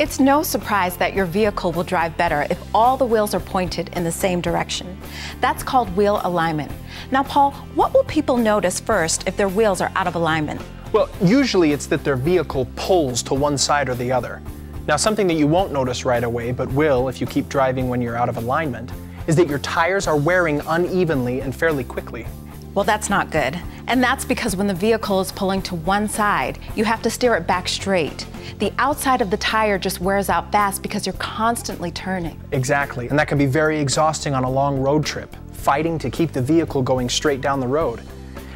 It's no surprise that your vehicle will drive better if all the wheels are pointed in the same direction. That's called wheel alignment. Now, Paul, what will people notice first if their wheels are out of alignment? Well, usually it's that their vehicle pulls to one side or the other. Now, something that you won't notice right away, but will if you keep driving when you're out of alignment, is that your tires are wearing unevenly and fairly quickly. Well, that's not good. And that's because when the vehicle is pulling to one side, you have to steer it back straight. The outside of the tire just wears out fast because you're constantly turning. Exactly. And that can be very exhausting on a long road trip, fighting to keep the vehicle going straight down the road.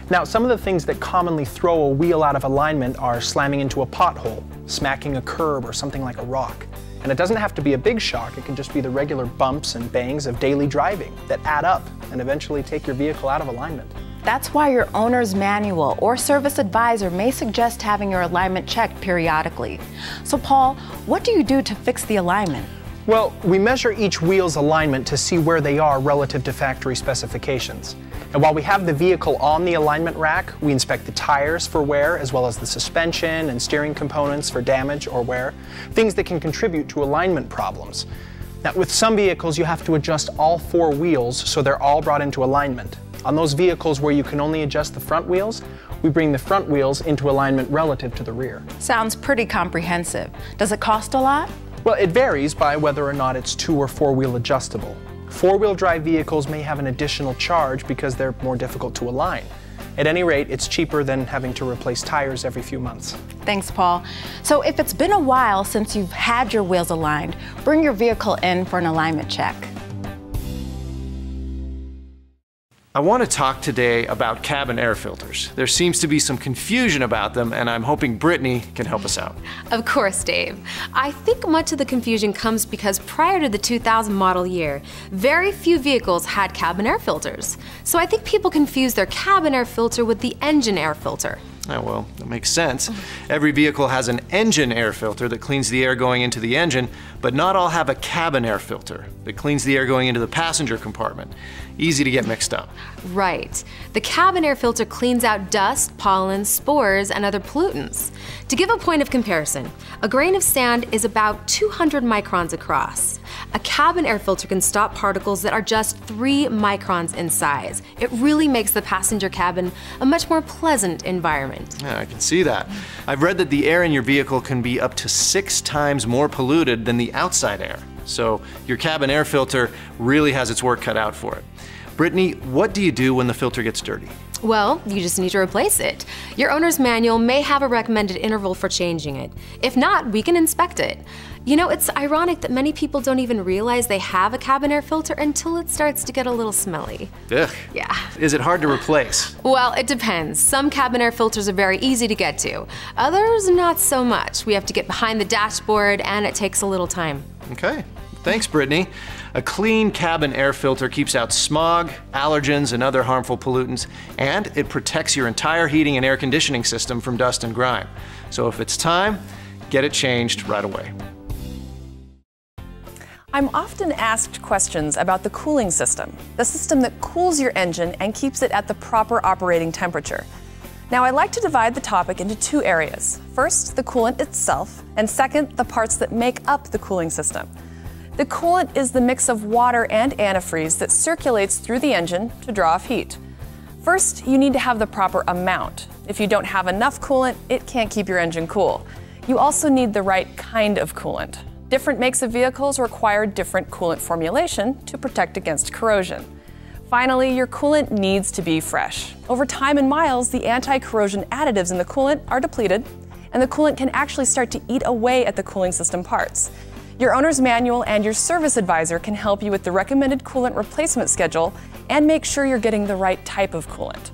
Now, some of the things that commonly throw a wheel out of alignment are slamming into a pothole, smacking a curb, or something like a rock. And it doesn't have to be a big shock, it can just be the regular bumps and bangs of daily driving that add up and eventually take your vehicle out of alignment. That's why your owner's manual or service advisor may suggest having your alignment checked periodically. So, Paul, what do you do to fix the alignment? Well, we measure each wheel's alignment to see where they are relative to factory specifications. And while we have the vehicle on the alignment rack, we inspect the tires for wear as well as the suspension and steering components for damage or wear, things that can contribute to alignment problems. Now, with some vehicles, you have to adjust all four wheels so they're all brought into alignment. On those vehicles where you can only adjust the front wheels, we bring the front wheels into alignment relative to the rear. Sounds pretty comprehensive. Does it cost a lot? Well, it varies by whether or not it's two or four wheel adjustable. Four wheel drive vehicles may have an additional charge because they're more difficult to align. At any rate, it's cheaper than having to replace tires every few months. Thanks, Paul. So if it's been a while since you've had your wheels aligned, bring your vehicle in for an alignment check. I want to talk today about cabin air filters. There seems to be some confusion about them, and I'm hoping Brittany can help us out. Of course, Dave. I think much of the confusion comes because prior to the 2000 model year, very few vehicles had cabin air filters. So I think people confuse their cabin air filter with the engine air filter. Oh, well, that makes sense. Every vehicle has an engine air filter that cleans the air going into the engine, but not all have a cabin air filter that cleans the air going into the passenger compartment. Easy to get mixed up. Right. The cabin air filter cleans out dust, pollen, spores, and other pollutants. To give a point of comparison, a grain of sand is about 200 microns across. A cabin air filter can stop particles that are just three microns in size. It really makes the passenger cabin a much more pleasant environment. Yeah, I can see that. I've read that the air in your vehicle can be up to six times more polluted than the outside air. So your cabin air filter really has its work cut out for it. Brittany, what do you do when the filter gets dirty? Well, you just need to replace it. Your owner's manual may have a recommended interval for changing it. If not, we can inspect it. You know, it's ironic that many people don't even realize they have a cabin air filter until it starts to get a little smelly. Ugh. Yeah. Is it hard to replace? Well, it depends. Some cabin air filters are very easy to get to. Others, not so much. We have to get behind the dashboard and it takes a little time. Okay. Thanks, Brittany. A clean cabin air filter keeps out smog, allergens, and other harmful pollutants, and it protects your entire heating and air conditioning system from dust and grime. So if it's time, get it changed right away. I'm often asked questions about the cooling system, the system that cools your engine and keeps it at the proper operating temperature. Now, I like to divide the topic into two areas. First, the coolant itself, and second, the parts that make up the cooling system. The coolant is the mix of water and antifreeze that circulates through the engine to draw off heat. First, you need to have the proper amount. If you don't have enough coolant, it can't keep your engine cool. You also need the right kind of coolant. Different makes of vehicles require different coolant formulation to protect against corrosion. Finally, your coolant needs to be fresh. Over time and miles, the anti-corrosion additives in the coolant are depleted, and the coolant can actually start to eat away at the cooling system parts. Your owner's manual and your service advisor can help you with the recommended coolant replacement schedule and make sure you're getting the right type of coolant.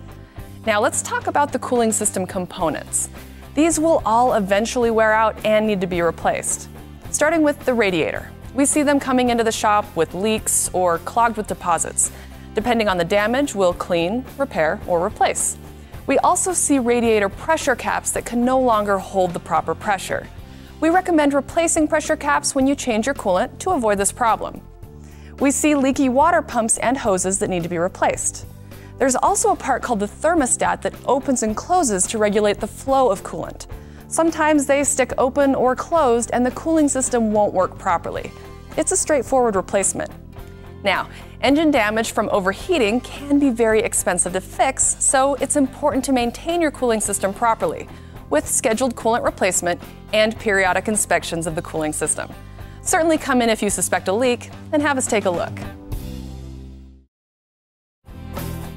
Now let's talk about the cooling system components. These will all eventually wear out and need to be replaced. Starting with the radiator. We see them coming into the shop with leaks or clogged with deposits. Depending on the damage, we'll clean, repair, or replace. We also see radiator pressure caps that can no longer hold the proper pressure. We recommend replacing pressure caps when you change your coolant to avoid this problem. We see leaky water pumps and hoses that need to be replaced. There's also a part called the thermostat that opens and closes to regulate the flow of coolant. Sometimes they stick open or closed and the cooling system won't work properly. It's a straightforward replacement. Now, engine damage from overheating can be very expensive to fix, so it's important to maintain your cooling system properly with scheduled coolant replacement and periodic inspections of the cooling system. Certainly come in if you suspect a leak and have us take a look.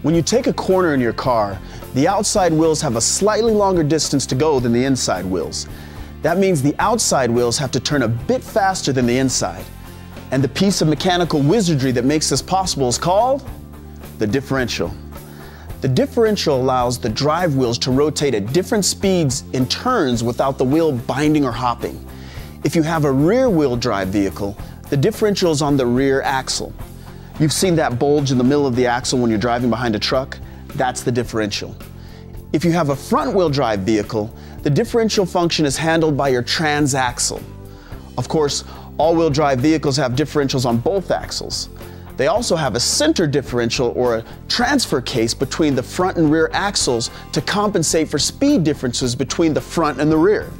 When you take a corner in your car, the outside wheels have a slightly longer distance to go than the inside wheels. That means the outside wheels have to turn a bit faster than the inside. And the piece of mechanical wizardry that makes this possible is called the differential. The differential allows the drive wheels to rotate at different speeds in turns without the wheel binding or hopping. If you have a rear wheel drive vehicle, the differential is on the rear axle. You've seen that bulge in the middle of the axle when you're driving behind a truck? That's the differential. If you have a front wheel drive vehicle, the differential function is handled by your transaxle. Of course, all wheel drive vehicles have differentials on both axles. They also have a center differential or a transfer case between the front and rear axles to compensate for speed differences between the front and the rear.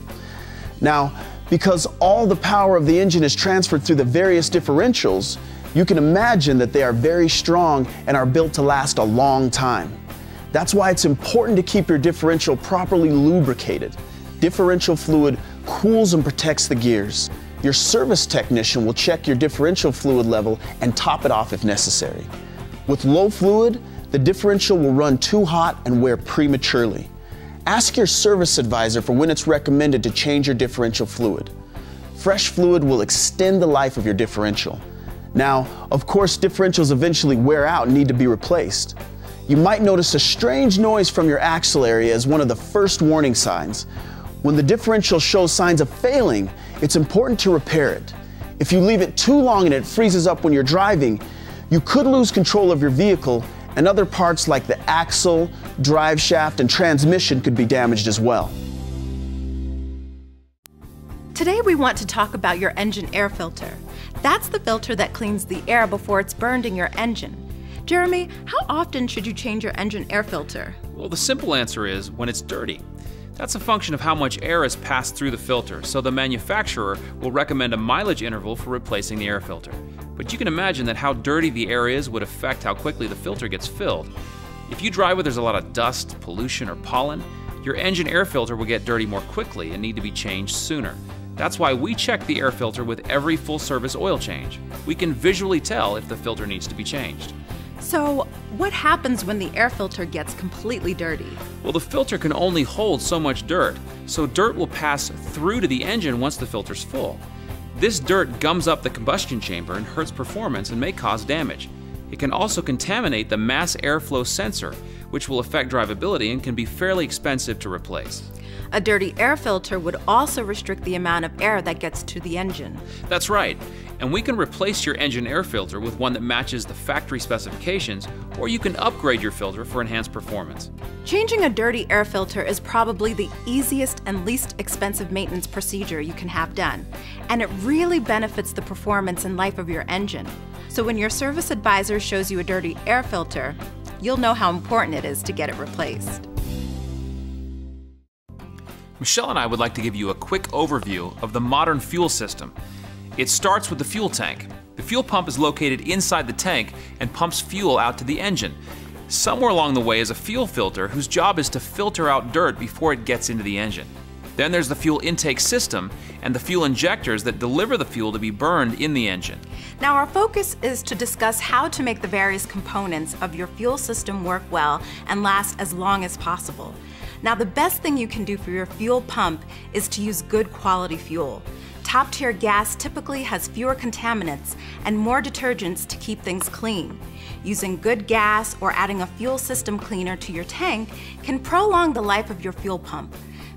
Now, because all the power of the engine is transferred through the various differentials, you can imagine that they are very strong and are built to last a long time. That's why it's important to keep your differential properly lubricated. Differential fluid cools and protects the gears. Your service technician will check your differential fluid level and top it off if necessary. With low fluid, the differential will run too hot and wear prematurely. Ask your service advisor for when it's recommended to change your differential fluid. Fresh fluid will extend the life of your differential. Now, of course, differentials eventually wear out and need to be replaced. You might notice a strange noise from your axle area as one of the first warning signs. When the differential shows signs of failing, it's important to repair it. If you leave it too long and it freezes up when you're driving, you could lose control of your vehicle and other parts like the axle, drive shaft, and transmission could be damaged as well. Today we want to talk about your engine air filter. That's the filter that cleans the air before it's burned in your engine. Jeremy, how often should you change your engine air filter? Well, the simple answer is when it's dirty. That's a function of how much air is passed through the filter, so the manufacturer will recommend a mileage interval for replacing the air filter. But you can imagine that how dirty the air is would affect how quickly the filter gets filled. If you drive where there's a lot of dust, pollution, or pollen, your engine air filter will get dirty more quickly and need to be changed sooner. That's why we check the air filter with every full service oil change. We can visually tell if the filter needs to be changed. So, what happens when the air filter gets completely dirty? Well, the filter can only hold so much dirt, so dirt will pass through to the engine once the filter's full. This dirt gums up the combustion chamber and hurts performance and may cause damage. It can also contaminate the mass airflow sensor, which will affect drivability and can be fairly expensive to replace. A dirty air filter would also restrict the amount of air that gets to the engine. That's right, and we can replace your engine air filter with one that matches the factory specifications, or you can upgrade your filter for enhanced performance. Changing a dirty air filter is probably the easiest and least expensive maintenance procedure you can have done, and it really benefits the performance and life of your engine. So when your service advisor shows you a dirty air filter, you'll know how important it is to get it replaced. Michelle and I would like to give you a quick overview of the modern fuel system. It starts with the fuel tank. The fuel pump is located inside the tank and pumps fuel out to the engine. Somewhere along the way is a fuel filter whose job is to filter out dirt before it gets into the engine. Then there's the fuel intake system and the fuel injectors that deliver the fuel to be burned in the engine. Now, our focus is to discuss how to make the various components of your fuel system work well and last as long as possible. Now, the best thing you can do for your fuel pump is to use good quality fuel. Top tier gas typically has fewer contaminants and more detergents to keep things clean. Using good gas or adding a fuel system cleaner to your tank can prolong the life of your fuel pump.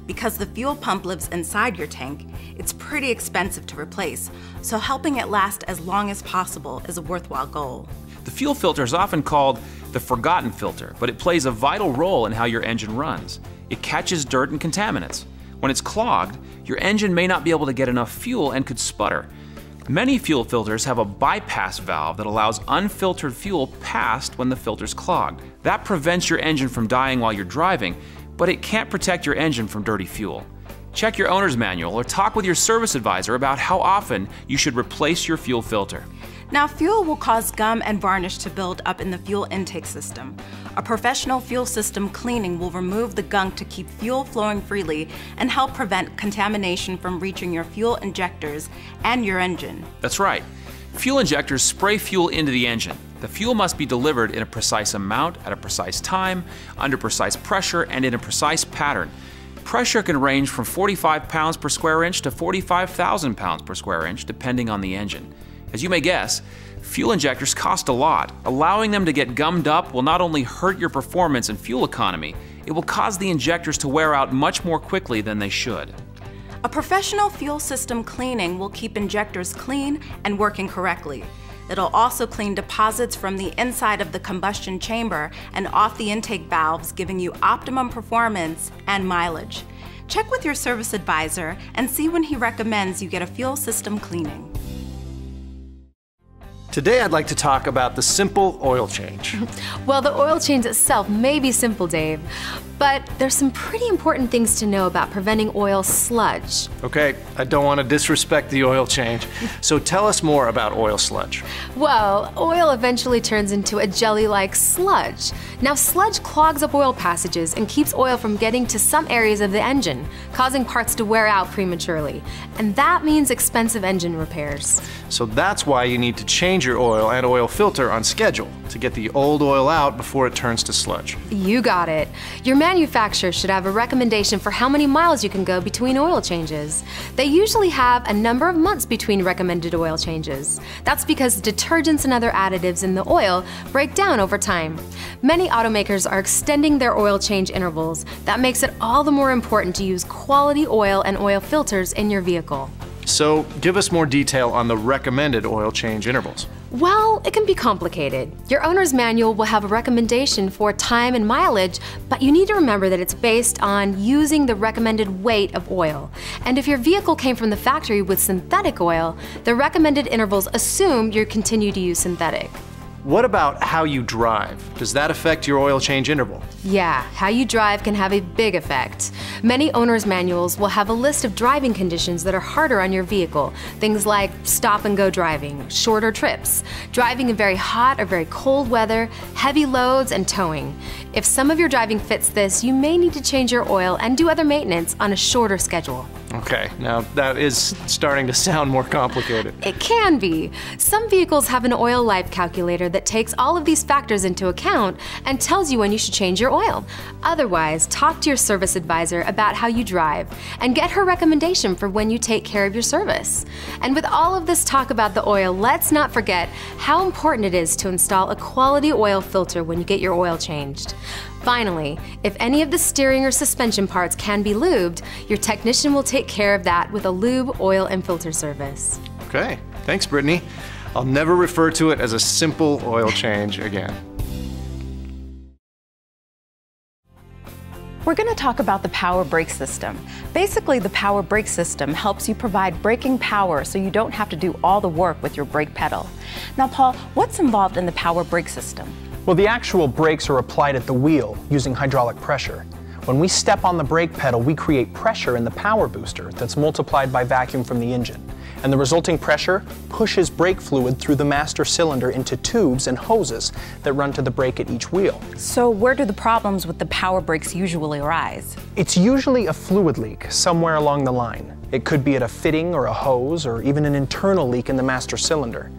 Because the fuel pump lives inside your tank, it's pretty expensive to replace, so helping it last as long as possible is a worthwhile goal. The fuel filter is often called the forgotten filter, but it plays a vital role in how your engine runs. It catches dirt and contaminants. When it's clogged, your engine may not be able to get enough fuel and could sputter. Many fuel filters have a bypass valve that allows unfiltered fuel past when the filter's clogged. That prevents your engine from dying while you're driving, but it can't protect your engine from dirty fuel. Check your owner's manual or talk with your service advisor about how often you should replace your fuel filter. Now, fuel will cause gum and varnish to build up in the fuel intake system. A professional fuel system cleaning will remove the gunk to keep fuel flowing freely and help prevent contamination from reaching your fuel injectors and your engine. That's right. Fuel injectors spray fuel into the engine. The fuel must be delivered in a precise amount, at a precise time, under precise pressure, and in a precise pattern. Pressure can range from 45 pounds per square inch to 45,000 pounds per square inch, depending on the engine. As you may guess, fuel injectors cost a lot. Allowing them to get gummed up will not only hurt your performance and fuel economy, it will cause the injectors to wear out much more quickly than they should. A professional fuel system cleaning will keep injectors clean and working correctly. It'll also clean deposits from the inside of the combustion chamber and off the intake valves, giving you optimum performance and mileage. Check with your service advisor and see when he recommends you get a fuel system cleaning. Today I'd like to talk about the simple oil change. Well, the oil change itself may be simple, Dave, but there's some pretty important things to know about preventing oil sludge. Okay, I don't want to disrespect the oil change, so tell us more about oil sludge. Well, oil eventually turns into a jelly like sludge. Now, sludge clogs up oil passages and keeps oil from getting to some areas of the engine, causing parts to wear out prematurely. And that means expensive engine repairs. So that's why you need to change your oil and oil filter on schedule to get the old oil out before it turns to sludge. You got it. Your manufacturer should have a recommendation for how many miles you can go between oil changes. They usually have a number of months between recommended oil changes. That's because detergents and other additives in the oil break down over time. Many automakers are extending their oil change intervals. That makes it all the more important to use quality oil and oil filters in your vehicle. So give us more detail on the recommended oil change intervals. Well, it can be complicated. Your owner's manual will have a recommendation for time and mileage, but you need to remember that it's based on using the recommended weight of oil. And if your vehicle came from the factory with synthetic oil, the recommended intervals assume you continue to use synthetic. What about how you drive? Does that affect your oil change interval? Yeah, how you drive can have a big effect. Many owner's manuals will have a list of driving conditions that are harder on your vehicle. Things like stop and go driving, shorter trips, driving in very hot or very cold weather, heavy loads, and towing. If some of your driving fits this, you may need to change your oil and do other maintenance on a shorter schedule. Okay, now that is starting to sound more complicated. It can be. Some vehicles have an oil life calculator that takes all of these factors into account and tells you when you should change your oil. Otherwise, talk to your service advisor about how you drive and get her recommendation for when you take care of your service. And with all of this talk about the oil, let's not forget how important it is to install a quality oil filter when you get your oil changed. Finally, if any of the steering or suspension parts can be lubed, your technician will take care of that with a lube, oil, and filter service. Okay, thanks, Brittany. I'll never refer to it as a simple oil change again. We're going to talk about the power brake system. Basically, the power brake system helps you provide braking power so you don't have to do all the work with your brake pedal. Now, Paul, what's involved in the power brake system? Well, the actual brakes are applied at the wheel using hydraulic pressure. When we step on the brake pedal, we create pressure in the power booster that's multiplied by vacuum from the engine. And the resulting pressure pushes brake fluid through the master cylinder into tubes and hoses that run to the brake at each wheel. So, where do the problems with the power brakes usually arise? It's usually a fluid leak somewhere along the line. It could be at a fitting or a hose or even an internal leak in the master cylinder.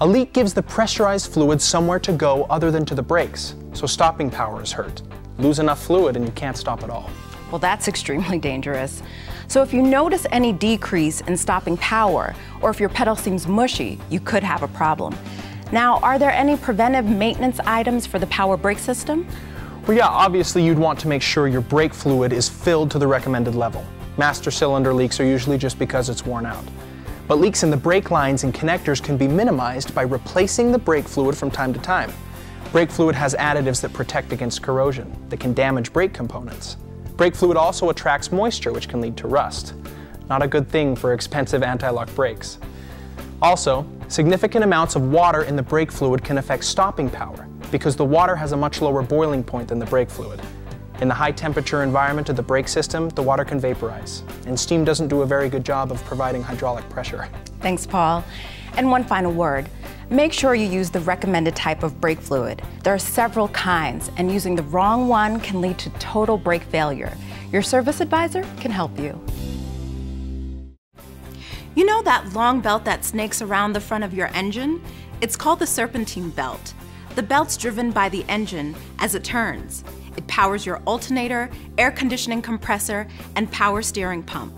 A leak gives the pressurized fluid somewhere to go other than to the brakes, so stopping power is hurt. Lose enough fluid and you can't stop at all. Well, that's extremely dangerous. So if you notice any decrease in stopping power, or if your pedal seems mushy, you could have a problem. Now, are there any preventive maintenance items for the power brake system? Well, yeah, obviously you'd want to make sure your brake fluid is filled to the recommended level. Master cylinder leaks are usually just because it's worn out. But leaks in the brake lines and connectors can be minimized by replacing the brake fluid from time to time. Brake fluid has additives that protect against corrosion that can damage brake components. Brake fluid also attracts moisture, which can lead to rust. Not a good thing for expensive anti-lock brakes. Also, significant amounts of water in the brake fluid can affect stopping power because the water has a much lower boiling point than the brake fluid. In the high temperature environment of the brake system, the water can vaporize, and steam doesn't do a very good job of providing hydraulic pressure. Thanks, Paul. And one final word. Make sure you use the recommended type of brake fluid. There are several kinds, and using the wrong one can lead to total brake failure. Your service advisor can help you. You know that long belt that snakes around the front of your engine? It's called the serpentine belt. The belt's driven by the engine as it turns. It powers your alternator, air conditioning compressor, and power steering pump.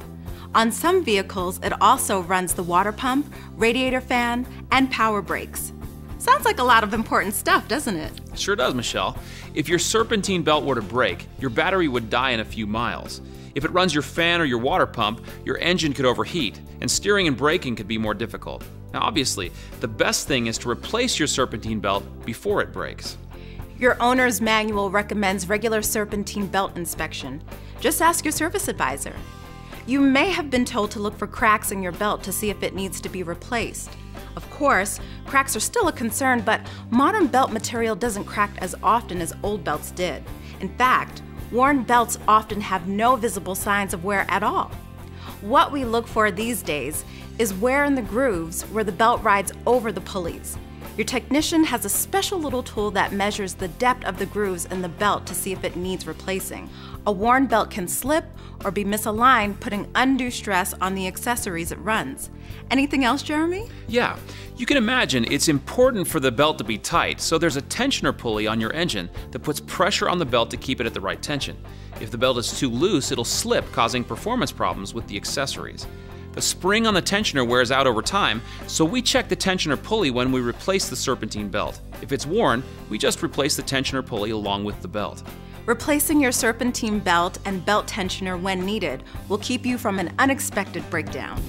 On some vehicles, it also runs the water pump, radiator fan, and power brakes. Sounds like a lot of important stuff, doesn't it? Sure does, Michelle. If your serpentine belt were to break, your battery would die in a few miles. If it runs your fan or your water pump, your engine could overheat, and steering and braking could be more difficult. Now, obviously, the best thing is to replace your serpentine belt before it breaks. Your owner's manual recommends regular serpentine belt inspection. Just ask your service advisor. You may have been told to look for cracks in your belt to see if it needs to be replaced. Of course, cracks are still a concern, but modern belt material doesn't crack as often as old belts did. In fact, worn belts often have no visible signs of wear at all. What we look for these days is wear in the grooves where the belt rides over the pulleys. Your technician has a special little tool that measures the depth of the grooves in the belt to see if it needs replacing. A worn belt can slip or be misaligned, putting undue stress on the accessories it runs. Anything else, Jeremy? Yeah, you can imagine it's important for the belt to be tight, so there's a tensioner pulley on your engine that puts pressure on the belt to keep it at the right tension. If the belt is too loose, it'll slip, causing performance problems with the accessories. The spring on the tensioner wears out over time, so we check the tensioner pulley when we replace the serpentine belt. If it's worn, we just replace the tensioner pulley along with the belt. Replacing your serpentine belt and belt tensioner when needed will keep you from an unexpected breakdown.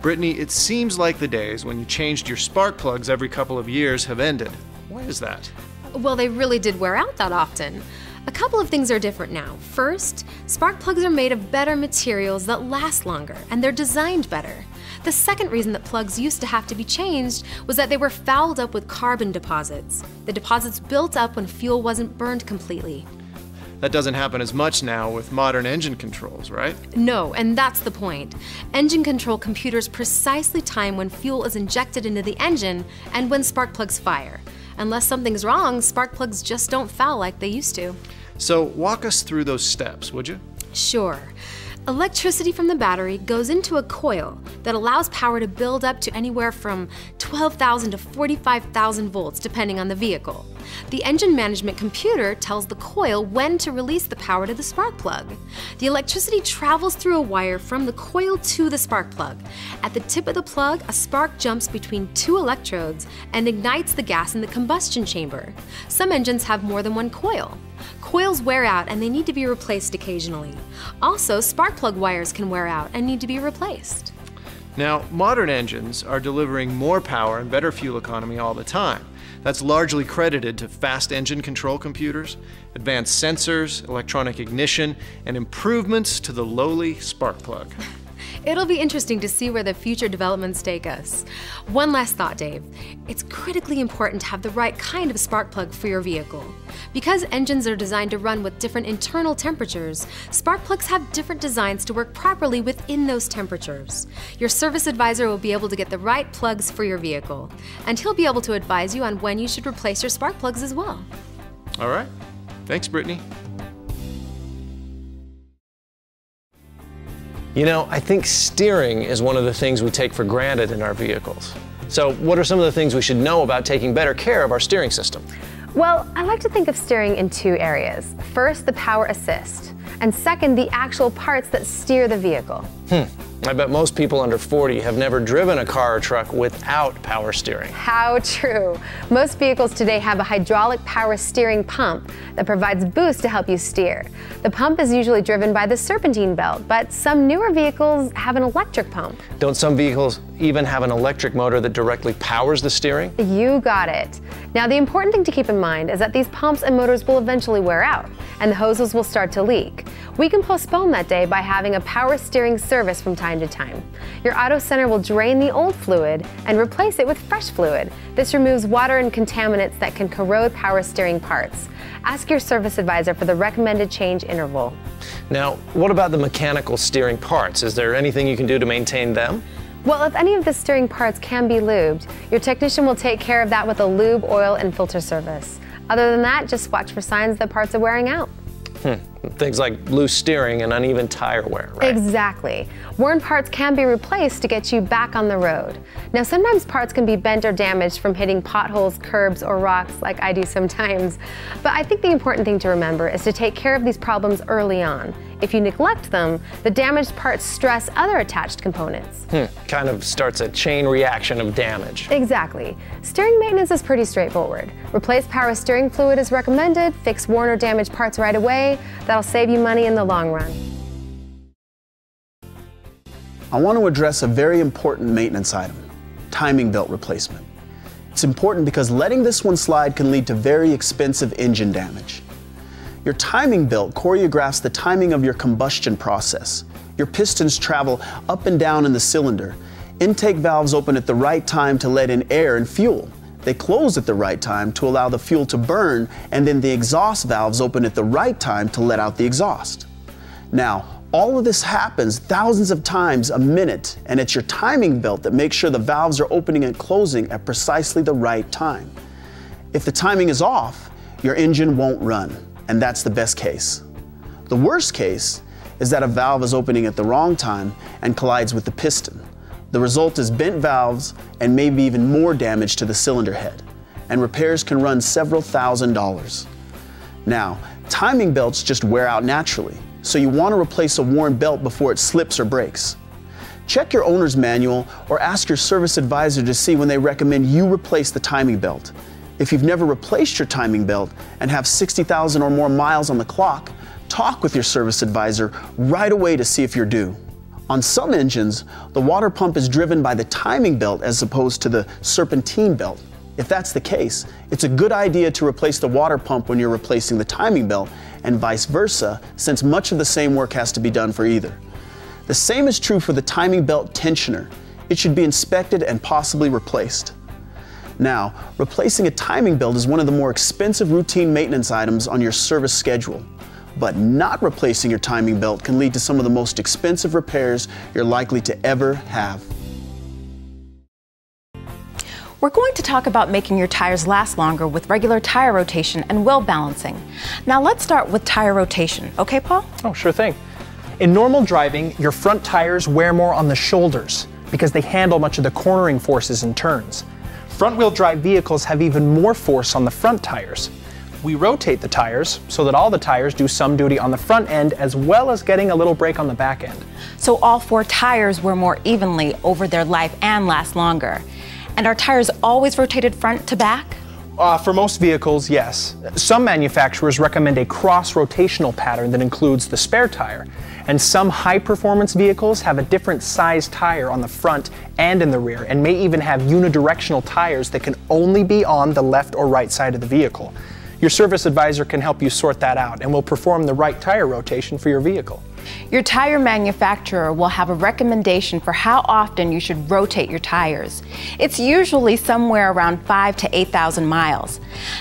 Brittany, it seems like the days when you changed your spark plugs every couple of years have ended. Why is that? Well, they really did wear out that often. A couple of things are different now. First, spark plugs are made of better materials that last longer, and they're designed better. The second reason that plugs used to have to be changed was that they were fouled up with carbon deposits. The deposits built up when fuel wasn't burned completely. That doesn't happen as much now with modern engine controls, right? No, and that's the point. Engine control computers precisely time when fuel is injected into the engine and when spark plugs fire. Unless something's wrong, spark plugs just don't foul like they used to. So walk us through those steps, would you? Sure. Electricity from the battery goes into a coil that allows power to build up to anywhere from 12,000 to 45,000 volts, depending on the vehicle. The engine management computer tells the coil when to release the power to the spark plug. The electricity travels through a wire from the coil to the spark plug. At the tip of the plug, a spark jumps between two electrodes and ignites the gas in the combustion chamber. Some engines have more than one coil. Coils wear out and they need to be replaced occasionally. Also, spark plug wires can wear out and need to be replaced. Now, modern engines are delivering more power and better fuel economy all the time. That's largely credited to fast engine control computers, advanced sensors, electronic ignition, and improvements to the lowly spark plug. It'll be interesting to see where the future developments take us. One last thought, Dave. It's critically important to have the right kind of spark plug for your vehicle. Because engines are designed to run with different internal temperatures, spark plugs have different designs to work properly within those temperatures. Your service advisor will be able to get the right plugs for your vehicle, and he'll be able to advise you on when you should replace your spark plugs as well. All right. Thanks, Brittany. You know, I think steering is one of the things we take for granted in our vehicles. So, what are some of the things we should know about taking better care of our steering system? Well, I like to think of steering in two areas. First, the power assist, and second, the actual parts that steer the vehicle. Hmm. I bet most people under 40 have never driven a car or truck without power steering. How true. Most vehicles today have a hydraulic power steering pump that provides boost to help you steer. The pump is usually driven by the serpentine belt, but some newer vehicles have an electric pump. Don't some vehicles even have an electric motor that directly powers the steering? You got it. Now, the important thing to keep in mind is that these pumps and motors will eventually wear out, and the hoses will start to leak. We can postpone that day by having a power steering service from time to time. Your auto center will drain the old fluid and replace it with fresh fluid. This removes water and contaminants that can corrode power steering parts. Ask your service advisor for the recommended change interval. Now, what about the mechanical steering parts? Is there anything you can do to maintain them? Well, if any of the steering parts can be lubed, your technician will take care of that with a lube, oil, and filter service. Other than that, just watch for signs that parts are wearing out. Hmm. Things like loose steering and uneven tire wear, right? Exactly. Worn parts can be replaced to get you back on the road. Now, sometimes parts can be bent or damaged from hitting potholes, curbs, or rocks, like I do sometimes. But I think the important thing to remember is to take care of these problems early on. If you neglect them, the damaged parts stress other attached components. Hmm. Kind of starts a chain reaction of damage. Exactly. Steering maintenance is pretty straightforward. Replace power steering fluid as recommended, fix worn or damaged parts right away. That'll save you money in the long run. I want to address a very important maintenance item, timing belt replacement. It's important because letting this one slide can lead to very expensive engine damage. Your timing belt choreographs the timing of your combustion process. Your pistons travel up and down in the cylinder. Intake valves open at the right time to let in air and fuel. They close at the right time to allow the fuel to burn, and then the exhaust valves open at the right time to let out the exhaust. Now, all of this happens thousands of times a minute, and it's your timing belt that makes sure the valves are opening and closing at precisely the right time. If the timing is off, your engine won't run, and that's the best case. The worst case is that a valve is opening at the wrong time and collides with the piston. The result is bent valves and maybe even more damage to the cylinder head, and repairs can run several thousand dollars. Now, timing belts just wear out naturally, so you want to replace a worn belt before it slips or breaks. Check your owner's manual or ask your service advisor to see when they recommend you replace the timing belt. If you've never replaced your timing belt and have 60,000 or more miles on the clock, talk with your service advisor right away to see if you're due. On some engines, the water pump is driven by the timing belt as opposed to the serpentine belt. If that's the case, it's a good idea to replace the water pump when you're replacing the timing belt and vice versa, since much of the same work has to be done for either. The same is true for the timing belt tensioner. It should be inspected and possibly replaced. Now, replacing a timing belt is one of the more expensive routine maintenance items on your service schedule. But not replacing your timing belt can lead to some of the most expensive repairs you're likely to ever have. We're going to talk about making your tires last longer with regular tire rotation and wheel balancing. Now let's start with tire rotation, okay, Paul? Oh, sure thing. In normal driving, your front tires wear more on the shoulders because they handle much of the cornering forces and turns. Front wheel drive vehicles have even more force on the front tires. We rotate the tires so that all the tires do some duty on the front end as well as getting a little break on the back end. So all four tires wear more evenly over their life and last longer. And are tires always rotated front to back? Uh, for most vehicles, yes. Some manufacturers recommend a cross rotational pattern that includes the spare tire. And some high performance vehicles have a different size tire on the front and in the rear, and may even have unidirectional tires that can only be on the left or right side of the vehicle. Your service advisor can help you sort that out and will perform the right tire rotation for your vehicle. Your tire manufacturer will have a recommendation for how often you should rotate your tires. It's usually somewhere around 5 to 8,000 miles.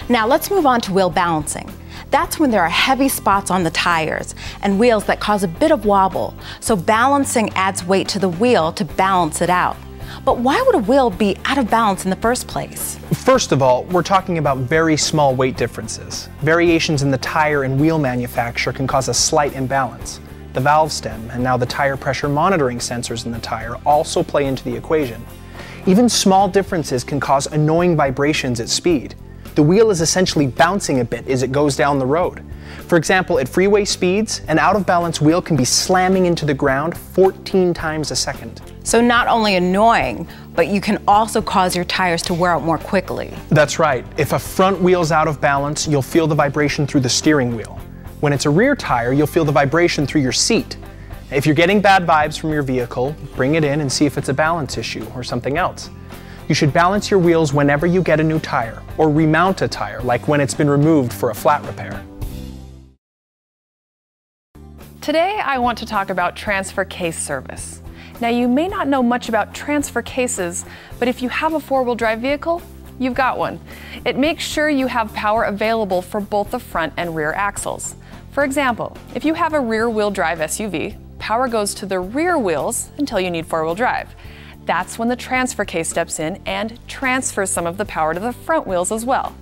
Now let's move on to wheel balancing. That's when there are heavy spots on the tires and wheels that cause a bit of wobble, so balancing adds weight to the wheel to balance it out. But why would a wheel be out of balance in the first place? First of all, we're talking about very small weight differences. Variations in the tire and wheel manufacture can cause a slight imbalance. The valve stem and now the tire pressure monitoring sensors in the tire also play into the equation. Even small differences can cause annoying vibrations at speed. The wheel is essentially bouncing a bit as it goes down the road. For example, at freeway speeds, an out of balance wheel can be slamming into the ground 14 times a second. So not only annoying, but you can also cause your tires to wear out more quickly. That's right. If a front wheel's out of balance, you'll feel the vibration through the steering wheel. When it's a rear tire, you'll feel the vibration through your seat. If you're getting bad vibes from your vehicle, bring it in and see if it's a balance issue or something else. You should balance your wheels whenever you get a new tire, or remount a tire, like when it's been removed for a flat repair. Today, I want to talk about transfer case service. Now, you may not know much about transfer cases, but if you have a four wheel drive vehicle, you've got one. It makes sure you have power available for both the front and rear axles. For example, if you have a rear wheel drive SUV, power goes to the rear wheels until you need four wheel drive. That's when the transfer case steps in and transfers some of the power to the front wheels as well.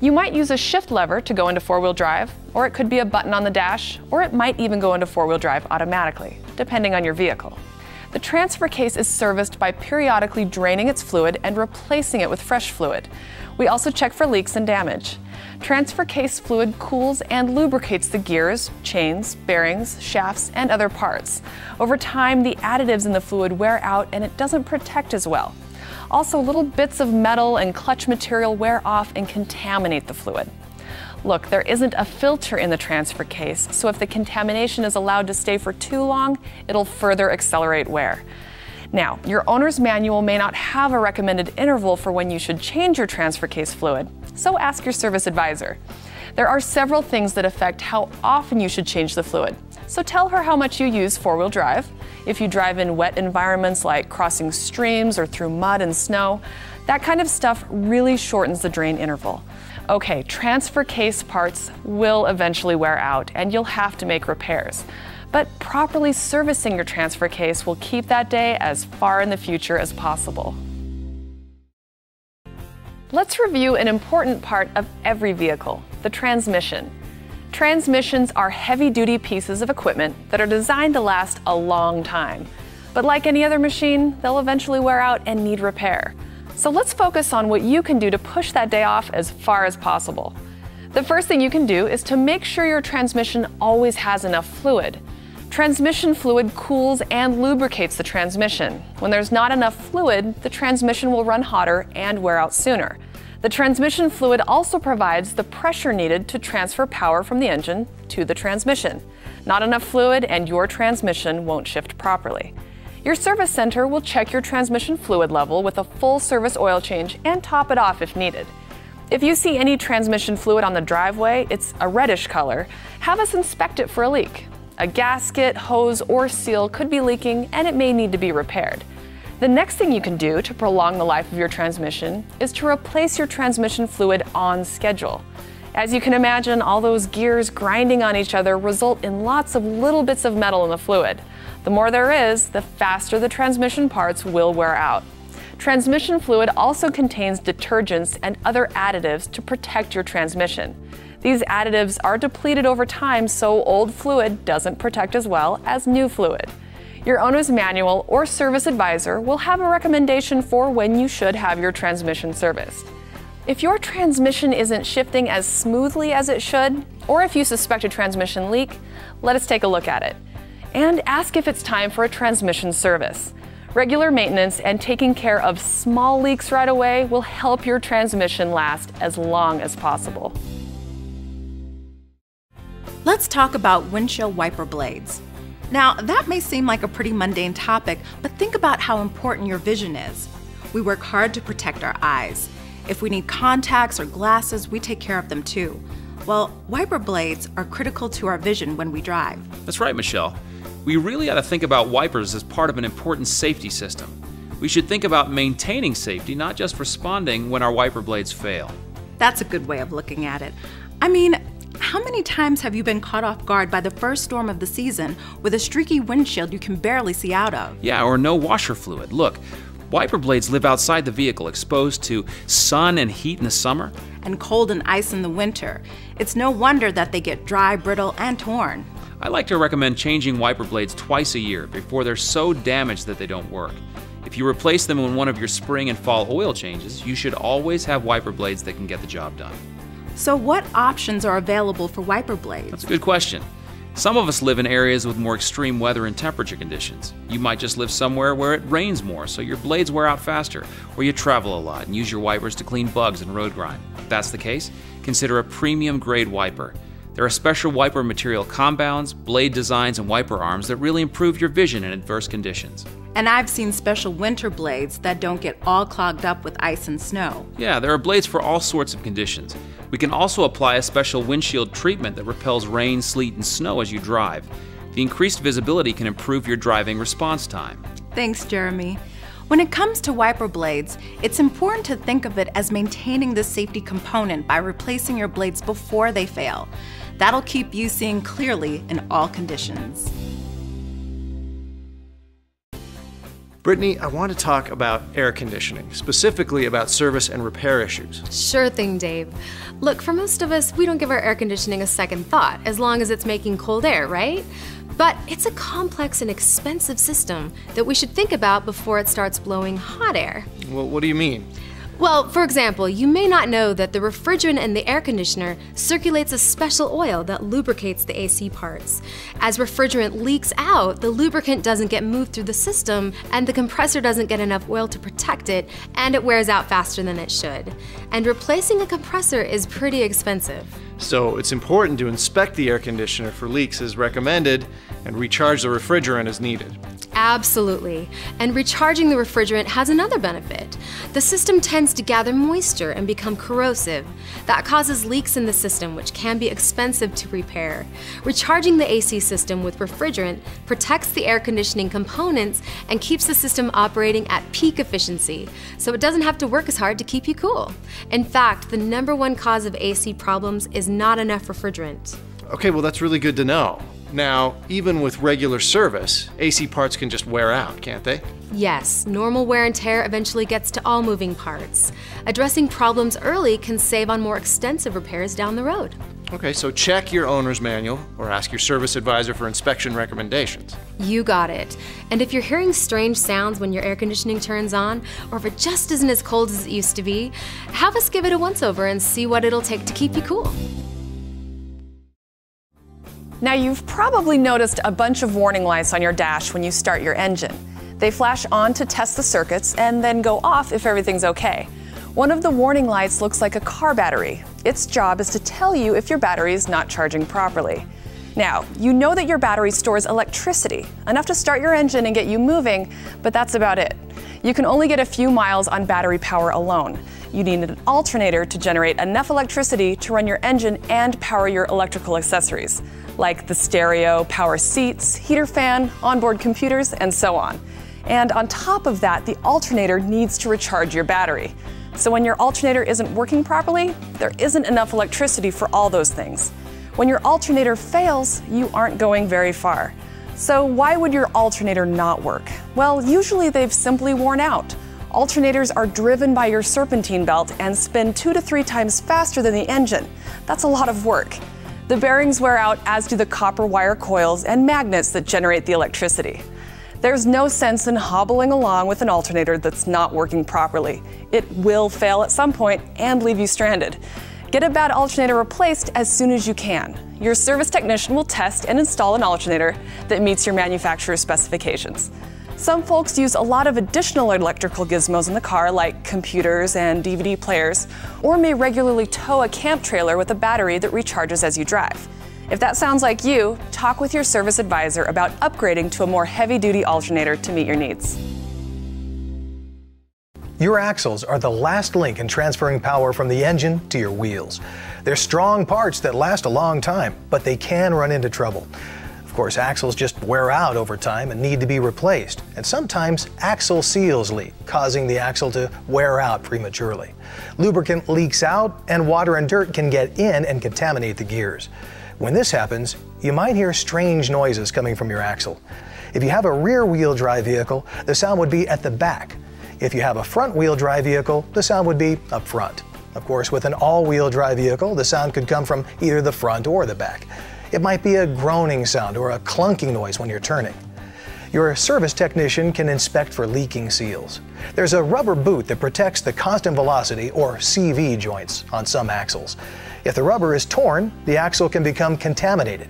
You might use a shift lever to go into four wheel drive, or it could be a button on the dash, or it might even go into four wheel drive automatically, depending on your vehicle. The transfer case is serviced by periodically draining its fluid and replacing it with fresh fluid. We also check for leaks and damage. Transfer case fluid cools and lubricates the gears, chains, bearings, shafts, and other parts. Over time, the additives in the fluid wear out and it doesn't protect as well. Also, little bits of metal and clutch material wear off and contaminate the fluid. Look, there isn't a filter in the transfer case, so if the contamination is allowed to stay for too long, it'll further accelerate wear. Now, your owner's manual may not have a recommended interval for when you should change your transfer case fluid, so ask your service advisor. There are several things that affect how often you should change the fluid, so tell her how much you use four wheel drive. If you drive in wet environments like crossing streams or through mud and snow, that kind of stuff really shortens the drain interval. Okay, transfer case parts will eventually wear out and you'll have to make repairs. But properly servicing your transfer case will keep that day as far in the future as possible. Let's review an important part of every vehicle the transmission. Transmissions are heavy duty pieces of equipment that are designed to last a long time. But like any other machine, they'll eventually wear out and need repair. So let's focus on what you can do to push that day off as far as possible. The first thing you can do is to make sure your transmission always has enough fluid. Transmission fluid cools and lubricates the transmission. When there's not enough fluid, the transmission will run hotter and wear out sooner. The transmission fluid also provides the pressure needed to transfer power from the engine to the transmission. Not enough fluid and your transmission won't shift properly. Your service center will check your transmission fluid level with a full service oil change and top it off if needed. If you see any transmission fluid on the driveway, it's a reddish color, have us inspect it for a leak. A gasket, hose, or seal could be leaking and it may need to be repaired. The next thing you can do to prolong the life of your transmission is to replace your transmission fluid on schedule. As you can imagine, all those gears grinding on each other result in lots of little bits of metal in the fluid. The more there is, the faster the transmission parts will wear out. Transmission fluid also contains detergents and other additives to protect your transmission. These additives are depleted over time, so old fluid doesn't protect as well as new fluid. Your owner's manual or service advisor will have a recommendation for when you should have your transmission serviced. If your transmission isn't shifting as smoothly as it should, or if you suspect a transmission leak, let us take a look at it and ask if it's time for a transmission service. Regular maintenance and taking care of small leaks right away will help your transmission last as long as possible. Let's talk about windshield wiper blades. Now, that may seem like a pretty mundane topic, but think about how important your vision is. We work hard to protect our eyes. If we need contacts or glasses, we take care of them too. Well, wiper blades are critical to our vision when we drive. That's right, Michelle we really ought to think about wipers as part of an important safety system. We should think about maintaining safety, not just responding when our wiper blades fail. That's a good way of looking at it. I mean, how many times have you been caught off guard by the first storm of the season with a streaky windshield you can barely see out of? Yeah, or no washer fluid. Look, wiper blades live outside the vehicle, exposed to sun and heat in the summer and cold and ice in the winter. It's no wonder that they get dry, brittle, and torn. I like to recommend changing wiper blades twice a year before they're so damaged that they don't work. If you replace them in one of your spring and fall oil changes, you should always have wiper blades that can get the job done. So, what options are available for wiper blades? That's a good question. Some of us live in areas with more extreme weather and temperature conditions. You might just live somewhere where it rains more, so your blades wear out faster, or you travel a lot and use your wipers to clean bugs and road grime. If that's the case, consider a premium grade wiper. There are special wiper material compounds, blade designs, and wiper arms that really improve your vision in adverse conditions. And I've seen special winter blades that don't get all clogged up with ice and snow. Yeah, there are blades for all sorts of conditions. We can also apply a special windshield treatment that repels rain, sleet, and snow as you drive. The increased visibility can improve your driving response time. Thanks, Jeremy. When it comes to wiper blades, it's important to think of it as maintaining the safety component by replacing your blades before they fail. That'll keep you seeing clearly in all conditions. Brittany, I want to talk about air conditioning, specifically about service and repair issues. Sure thing, Dave. Look, for most of us, we don't give our air conditioning a second thought, as long as it's making cold air, right? But it's a complex and expensive system that we should think about before it starts blowing hot air. Well, what do you mean? Well, for example, you may not know that the refrigerant in the air conditioner circulates a special oil that lubricates the AC parts. As refrigerant leaks out, the lubricant doesn't get moved through the system, and the compressor doesn't get enough oil to protect it, and it wears out faster than it should. And replacing a compressor is pretty expensive. So it's important to inspect the air conditioner for leaks as recommended and recharge the refrigerant as needed. Absolutely. And recharging the refrigerant has another benefit. The system tends to gather moisture and become corrosive. That causes leaks in the system, which can be expensive to repair. Recharging the AC system with refrigerant protects the air conditioning components and keeps the system operating at peak efficiency, so it doesn't have to work as hard to keep you cool. In fact, the number one cause of AC problems is not enough refrigerant. Okay, well, that's really good to know. Now, even with regular service, AC parts can just wear out, can't they? Yes, normal wear and tear eventually gets to all moving parts. Addressing problems early can save on more extensive repairs down the road. Okay, so check your owner's manual or ask your service advisor for inspection recommendations. You got it. And if you're hearing strange sounds when your air conditioning turns on, or if it just isn't as cold as it used to be, have us give it a once over and see what it'll take to keep you cool. Now you've probably noticed a bunch of warning lights on your dash when you start your engine. They flash on to test the circuits and then go off if everything's okay. One of the warning lights looks like a car battery. Its job is to tell you if your battery is not charging properly. Now, you know that your battery stores electricity, enough to start your engine and get you moving, but that's about it. You can only get a few miles on battery power alone. You need an alternator to generate enough electricity to run your engine and power your electrical accessories like the stereo, power seats, heater fan, onboard computers, and so on. And on top of that, the alternator needs to recharge your battery. So when your alternator isn't working properly, there isn't enough electricity for all those things. When your alternator fails, you aren't going very far. So why would your alternator not work? Well, usually they've simply worn out. Alternators are driven by your serpentine belt and spin two to three times faster than the engine. That's a lot of work. The bearings wear out, as do the copper wire coils and magnets that generate the electricity. There's no sense in hobbling along with an alternator that's not working properly. It will fail at some point and leave you stranded. Get a bad alternator replaced as soon as you can. Your service technician will test and install an alternator that meets your manufacturer's specifications. Some folks use a lot of additional electrical gizmos in the car, like computers and DVD players, or may regularly tow a camp trailer with a battery that recharges as you drive. If that sounds like you, talk with your service advisor about upgrading to a more heavy duty alternator to meet your needs. Your axles are the last link in transferring power from the engine to your wheels. They're strong parts that last a long time, but they can run into trouble. Of course, axles just wear out over time and need to be replaced. And sometimes axle seals leak, causing the axle to wear out prematurely. Lubricant leaks out and water and dirt can get in and contaminate the gears. When this happens, you might hear strange noises coming from your axle. If you have a rear wheel drive vehicle, the sound would be at the back. If you have a front wheel drive vehicle, the sound would be up front. Of course, with an all wheel drive vehicle, the sound could come from either the front or the back. It might be a groaning sound or a clunking noise when you're turning. Your service technician can inspect for leaking seals. There's a rubber boot that protects the constant velocity or CV joints on some axles. If the rubber is torn, the axle can become contaminated.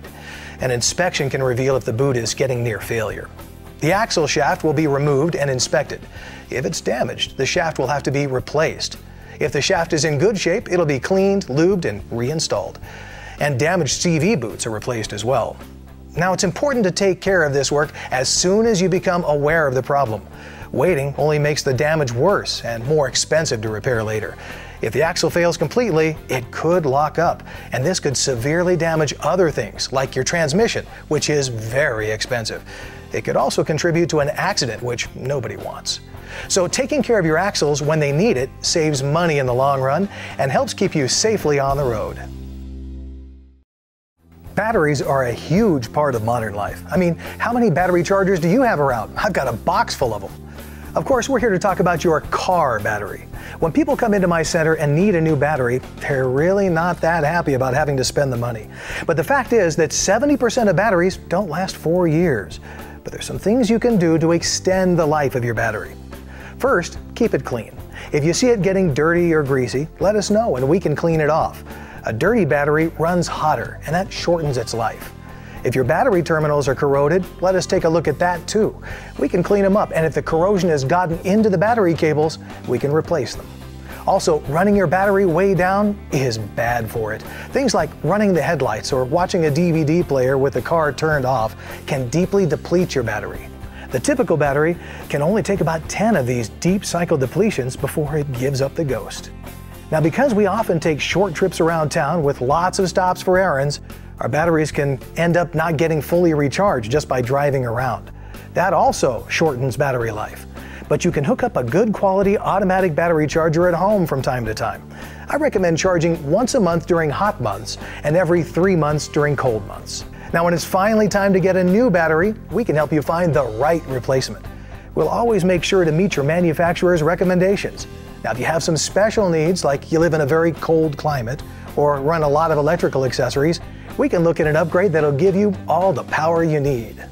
An inspection can reveal if the boot is getting near failure. The axle shaft will be removed and inspected. If it's damaged, the shaft will have to be replaced. If the shaft is in good shape, it'll be cleaned, lubed, and reinstalled and damaged CV boots are replaced as well. Now it's important to take care of this work as soon as you become aware of the problem. Waiting only makes the damage worse and more expensive to repair later. If the axle fails completely, it could lock up, and this could severely damage other things like your transmission, which is very expensive. It could also contribute to an accident, which nobody wants. So taking care of your axles when they need it saves money in the long run and helps keep you safely on the road. Batteries are a huge part of modern life. I mean, how many battery chargers do you have around? I've got a box full of them. Of course, we're here to talk about your car battery. When people come into my center and need a new battery, they're really not that happy about having to spend the money. But the fact is that 70% of batteries don't last four years. But there's some things you can do to extend the life of your battery. First, keep it clean. If you see it getting dirty or greasy, let us know and we can clean it off. A dirty battery runs hotter, and that shortens its life. If your battery terminals are corroded, let us take a look at that too. We can clean them up, and if the corrosion has gotten into the battery cables, we can replace them. Also, running your battery way down is bad for it. Things like running the headlights or watching a DVD player with the car turned off can deeply deplete your battery. The typical battery can only take about 10 of these deep cycle depletions before it gives up the ghost. Now, because we often take short trips around town with lots of stops for errands, our batteries can end up not getting fully recharged just by driving around. That also shortens battery life. But you can hook up a good quality automatic battery charger at home from time to time. I recommend charging once a month during hot months and every three months during cold months. Now, when it's finally time to get a new battery, we can help you find the right replacement. We'll always make sure to meet your manufacturer's recommendations. Now, if you have some special needs, like you live in a very cold climate or run a lot of electrical accessories, we can look at an upgrade that'll give you all the power you need.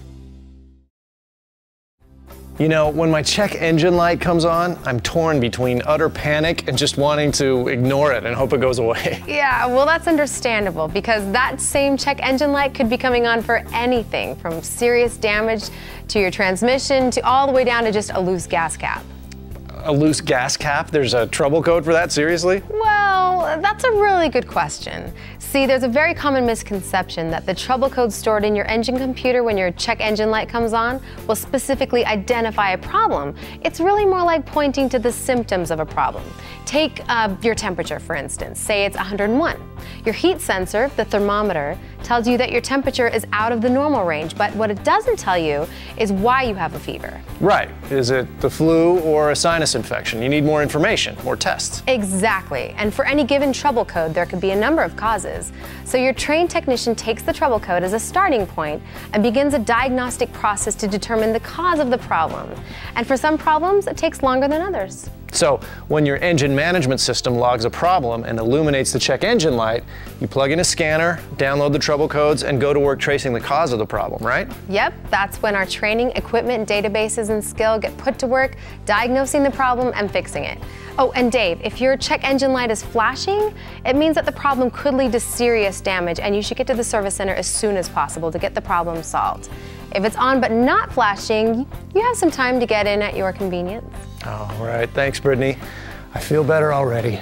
You know, when my check engine light comes on, I'm torn between utter panic and just wanting to ignore it and hope it goes away. Yeah, well, that's understandable because that same check engine light could be coming on for anything from serious damage to your transmission to all the way down to just a loose gas cap a loose gas cap? There's a trouble code for that, seriously? Well, that's a really good question. See, there's a very common misconception that the trouble code stored in your engine computer when your check engine light comes on will specifically identify a problem. It's really more like pointing to the symptoms of a problem. Take uh, your temperature, for instance. Say it's 101. Your heat sensor, the thermometer, tells you that your temperature is out of the normal range, but what it doesn't tell you is why you have a fever. Right. Is it the flu or a sinus infection? You need more information, more tests. Exactly. And for any given trouble code, there could be a number of causes. So your trained technician takes the trouble code as a starting point and begins a diagnostic process to determine the cause of the problem. And for some problems, it takes longer than others. So when your engine management system logs a problem and illuminates the check engine light, you plug in a scanner, download the trouble codes, and go to work tracing the cause of the problem, right? Yep, that's when our training, equipment, databases, and skill get put to work diagnosing the problem and fixing it. Oh, and Dave, if your check engine light is flashing, it means that the problem could lead to serious damage and you should get to the service center as soon as possible to get the problem solved. If it's on but not flashing, you have some time to get in at your convenience. All right, thanks, Brittany. I feel better already.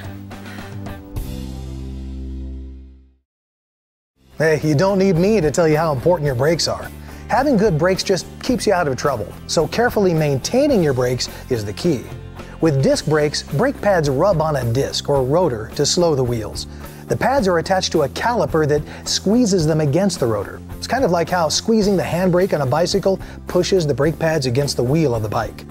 Hey, you don't need me to tell you how important your brakes are. Having good brakes just keeps you out of trouble, so carefully maintaining your brakes is the key. With disc brakes, brake pads rub on a disc or rotor to slow the wheels. The pads are attached to a caliper that squeezes them against the rotor. It's kind of like how squeezing the handbrake on a bicycle pushes the brake pads against the wheel of the bike.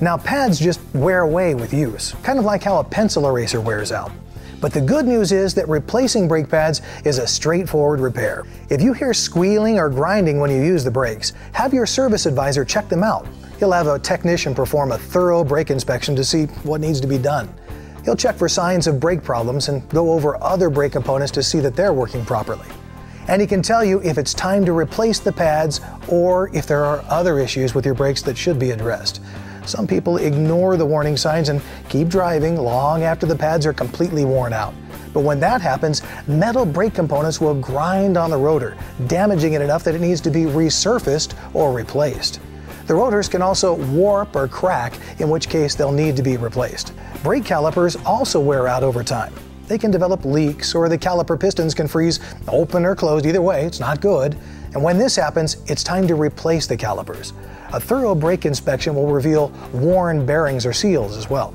Now, pads just wear away with use, kind of like how a pencil eraser wears out. But the good news is that replacing brake pads is a straightforward repair. If you hear squealing or grinding when you use the brakes, have your service advisor check them out. He'll have a technician perform a thorough brake inspection to see what needs to be done. He'll check for signs of brake problems and go over other brake components to see that they're working properly. And he can tell you if it's time to replace the pads or if there are other issues with your brakes that should be addressed. Some people ignore the warning signs and keep driving long after the pads are completely worn out. But when that happens, metal brake components will grind on the rotor, damaging it enough that it needs to be resurfaced or replaced. The rotors can also warp or crack, in which case they'll need to be replaced. Brake calipers also wear out over time. They can develop leaks or the caliper pistons can freeze open or closed. Either way, it's not good. And when this happens, it's time to replace the calipers. A thorough brake inspection will reveal worn bearings or seals as well.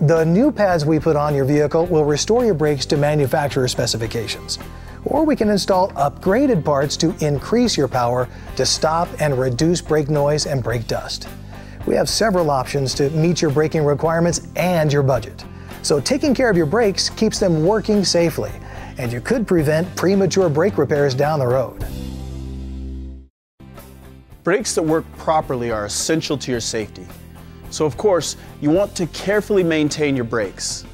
The new pads we put on your vehicle will restore your brakes to manufacturer specifications. or we can install upgraded parts to increase your power to stop and reduce brake noise and brake dust. We have several options to meet your braking requirements and your budget. So taking care of your brakes keeps them working safely, and you could prevent premature brake repairs down the road. Brakes that work properly are essential to your safety. So of course, you want to carefully maintain your brakes.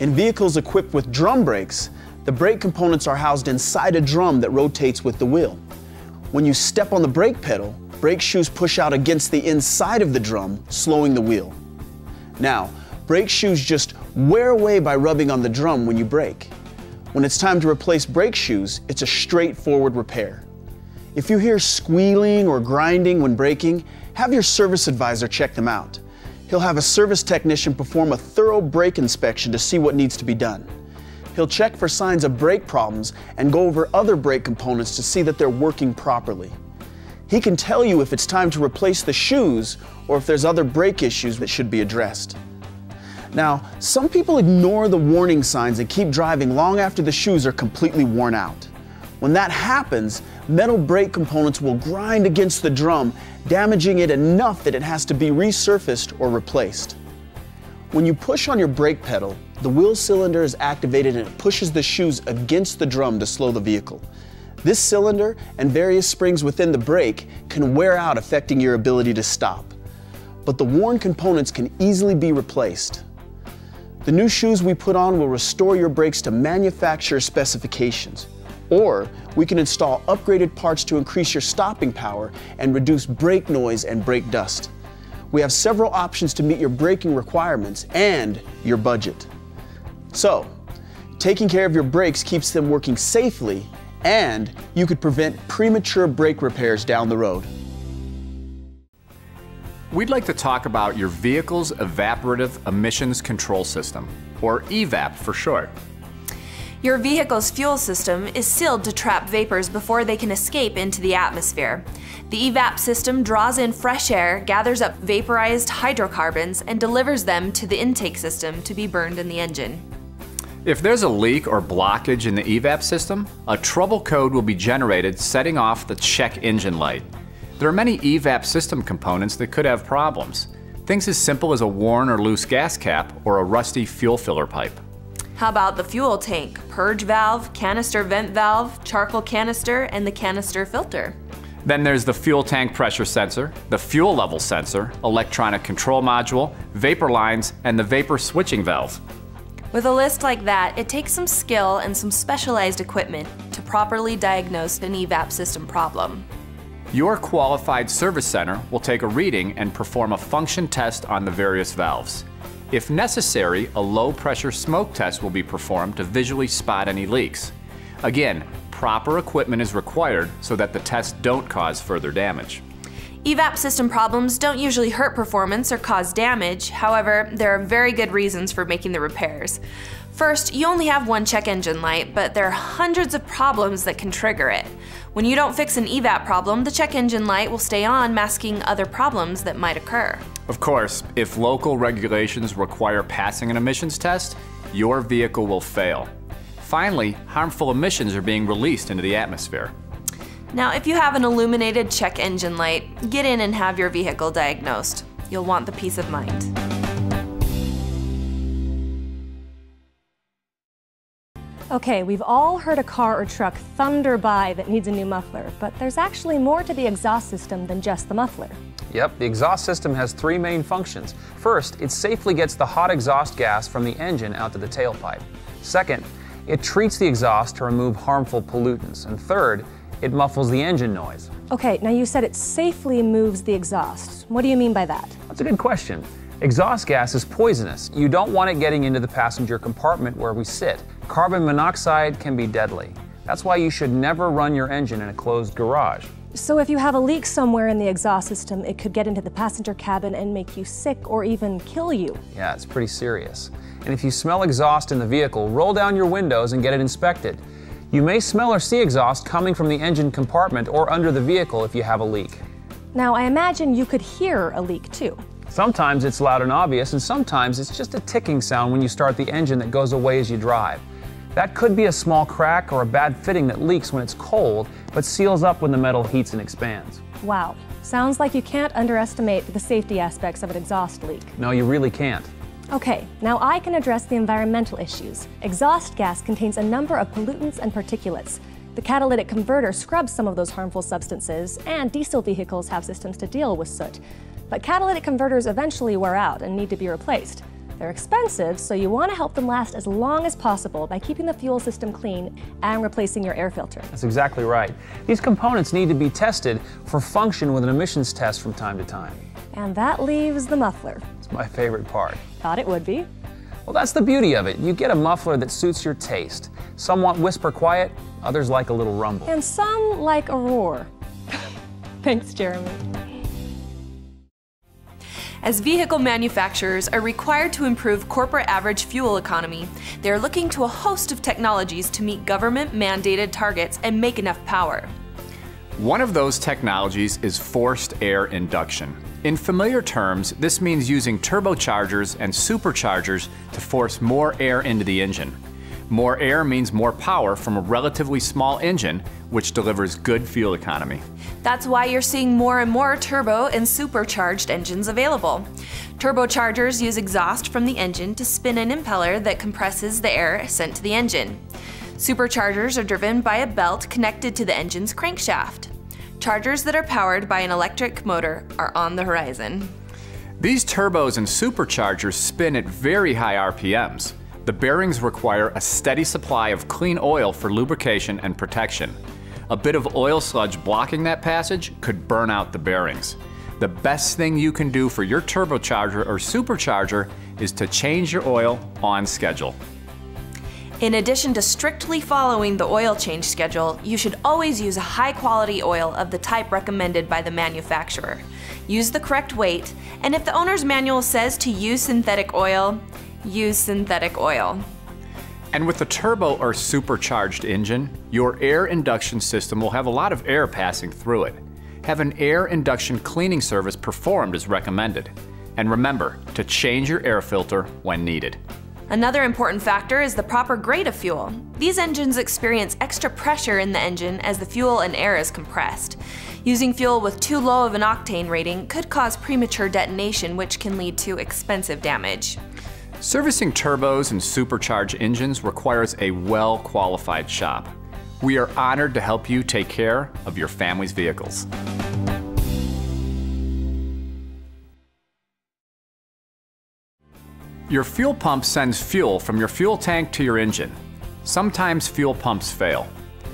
In vehicles equipped with drum brakes, the brake components are housed inside a drum that rotates with the wheel. When you step on the brake pedal, brake shoes push out against the inside of the drum, slowing the wheel. Now, brake shoes just wear away by rubbing on the drum when you brake. When it's time to replace brake shoes, it's a straightforward repair. If you hear squealing or grinding when braking, have your service advisor check them out. He'll have a service technician perform a thorough brake inspection to see what needs to be done. He'll check for signs of brake problems and go over other brake components to see that they're working properly. He can tell you if it's time to replace the shoes or if there's other brake issues that should be addressed. Now, some people ignore the warning signs and keep driving long after the shoes are completely worn out. When that happens, metal brake components will grind against the drum, damaging it enough that it has to be resurfaced or replaced. When you push on your brake pedal, the wheel cylinder is activated and it pushes the shoes against the drum to slow the vehicle. This cylinder and various springs within the brake can wear out affecting your ability to stop. But the worn components can easily be replaced. The new shoes we put on will restore your brakes to manufacturer specifications. Or we can install upgraded parts to increase your stopping power and reduce brake noise and brake dust. We have several options to meet your braking requirements and your budget. So, taking care of your brakes keeps them working safely and you could prevent premature brake repairs down the road. We'd like to talk about your vehicle's evaporative emissions control system, or EVAP for short. Your vehicle's fuel system is sealed to trap vapors before they can escape into the atmosphere. The EVAP system draws in fresh air, gathers up vaporized hydrocarbons, and delivers them to the intake system to be burned in the engine. If there's a leak or blockage in the EVAP system, a trouble code will be generated setting off the check engine light. There are many EVAP system components that could have problems. Things as simple as a worn or loose gas cap or a rusty fuel filler pipe. How about the fuel tank, purge valve, canister vent valve, charcoal canister, and the canister filter? Then there's the fuel tank pressure sensor, the fuel level sensor, electronic control module, vapor lines, and the vapor switching valve. With a list like that, it takes some skill and some specialized equipment to properly diagnose an EVAP system problem. Your qualified service center will take a reading and perform a function test on the various valves. If necessary, a low pressure smoke test will be performed to visually spot any leaks. Again, proper equipment is required so that the tests don't cause further damage. EVAP system problems don't usually hurt performance or cause damage, however, there are very good reasons for making the repairs. First, you only have one check engine light, but there are hundreds of problems that can trigger it. When you don't fix an EVAP problem, the check engine light will stay on, masking other problems that might occur. Of course, if local regulations require passing an emissions test, your vehicle will fail. Finally, harmful emissions are being released into the atmosphere. Now, if you have an illuminated check engine light, get in and have your vehicle diagnosed. You'll want the peace of mind. Okay, we've all heard a car or truck thunder by that needs a new muffler, but there's actually more to the exhaust system than just the muffler. Yep, the exhaust system has three main functions. First, it safely gets the hot exhaust gas from the engine out to the tailpipe. Second, it treats the exhaust to remove harmful pollutants. And third, it muffles the engine noise. Okay, now you said it safely moves the exhaust. What do you mean by that? That's a good question. Exhaust gas is poisonous. You don't want it getting into the passenger compartment where we sit. Carbon monoxide can be deadly. That's why you should never run your engine in a closed garage. So if you have a leak somewhere in the exhaust system, it could get into the passenger cabin and make you sick or even kill you. Yeah, it's pretty serious. And if you smell exhaust in the vehicle, roll down your windows and get it inspected. You may smell or see exhaust coming from the engine compartment or under the vehicle if you have a leak. Now, I imagine you could hear a leak too. Sometimes it's loud and obvious, and sometimes it's just a ticking sound when you start the engine that goes away as you drive. That could be a small crack or a bad fitting that leaks when it's cold, but seals up when the metal heats and expands. Wow, sounds like you can't underestimate the safety aspects of an exhaust leak. No, you really can't. Okay, now I can address the environmental issues. Exhaust gas contains a number of pollutants and particulates. The catalytic converter scrubs some of those harmful substances, and diesel vehicles have systems to deal with soot. But catalytic converters eventually wear out and need to be replaced. They're expensive, so you want to help them last as long as possible by keeping the fuel system clean and replacing your air filter. That's exactly right. These components need to be tested for function with an emissions test from time to time. And that leaves the muffler. It's my favorite part. Thought it would be. Well, that's the beauty of it. You get a muffler that suits your taste. Some want whisper quiet, others like a little rumble. And some like a roar. Thanks, Jeremy. As vehicle manufacturers are required to improve corporate average fuel economy, they are looking to a host of technologies to meet government mandated targets and make enough power. One of those technologies is forced air induction. In familiar terms, this means using turbochargers and superchargers to force more air into the engine. More air means more power from a relatively small engine, which delivers good fuel economy. That's why you're seeing more and more turbo and supercharged engines available. Turbochargers use exhaust from the engine to spin an impeller that compresses the air sent to the engine. Superchargers are driven by a belt connected to the engine's crankshaft. Chargers that are powered by an electric motor are on the horizon. These turbos and superchargers spin at very high RPMs. The bearings require a steady supply of clean oil for lubrication and protection. A bit of oil sludge blocking that passage could burn out the bearings. The best thing you can do for your turbocharger or supercharger is to change your oil on schedule. In addition to strictly following the oil change schedule, you should always use a high quality oil of the type recommended by the manufacturer. Use the correct weight, and if the owner's manual says to use synthetic oil, use synthetic oil. And with a turbo or supercharged engine, your air induction system will have a lot of air passing through it. Have an air induction cleaning service performed as recommended. And remember to change your air filter when needed. Another important factor is the proper grade of fuel. These engines experience extra pressure in the engine as the fuel and air is compressed. Using fuel with too low of an octane rating could cause premature detonation, which can lead to expensive damage. Servicing turbos and supercharged engines requires a well qualified shop. We are honored to help you take care of your family's vehicles. Your fuel pump sends fuel from your fuel tank to your engine. Sometimes fuel pumps fail,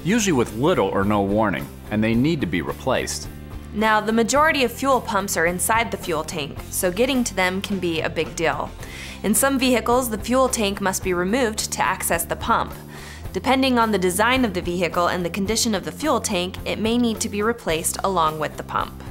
usually with little or no warning, and they need to be replaced. Now, the majority of fuel pumps are inside the fuel tank, so getting to them can be a big deal. In some vehicles, the fuel tank must be removed to access the pump. Depending on the design of the vehicle and the condition of the fuel tank, it may need to be replaced along with the pump.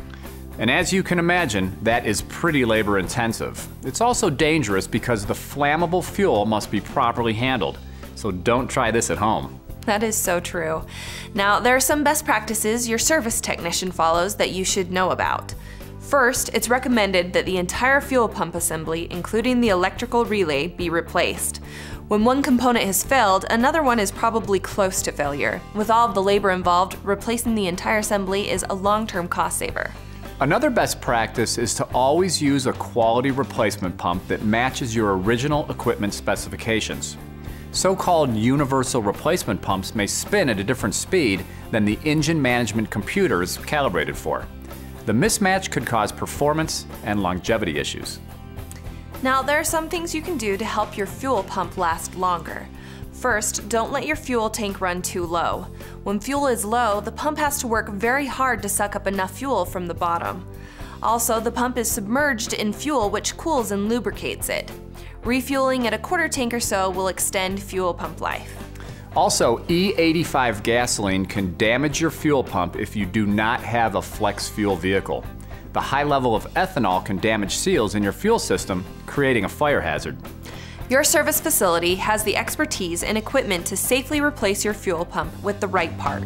And as you can imagine, that is pretty labor intensive. It's also dangerous because the flammable fuel must be properly handled, so don't try this at home. That is so true. Now, there are some best practices your service technician follows that you should know about. First, it's recommended that the entire fuel pump assembly, including the electrical relay, be replaced. When one component has failed, another one is probably close to failure. With all of the labor involved, replacing the entire assembly is a long-term cost saver. Another best practice is to always use a quality replacement pump that matches your original equipment specifications. So-called universal replacement pumps may spin at a different speed than the engine management computer is calibrated for. The mismatch could cause performance and longevity issues. Now, there are some things you can do to help your fuel pump last longer. First, don't let your fuel tank run too low. When fuel is low, the pump has to work very hard to suck up enough fuel from the bottom. Also, the pump is submerged in fuel which cools and lubricates it. Refueling at a quarter tank or so will extend fuel pump life. Also, E85 gasoline can damage your fuel pump if you do not have a flex fuel vehicle. The high level of ethanol can damage seals in your fuel system, creating a fire hazard. Your service facility has the expertise and equipment to safely replace your fuel pump with the right part.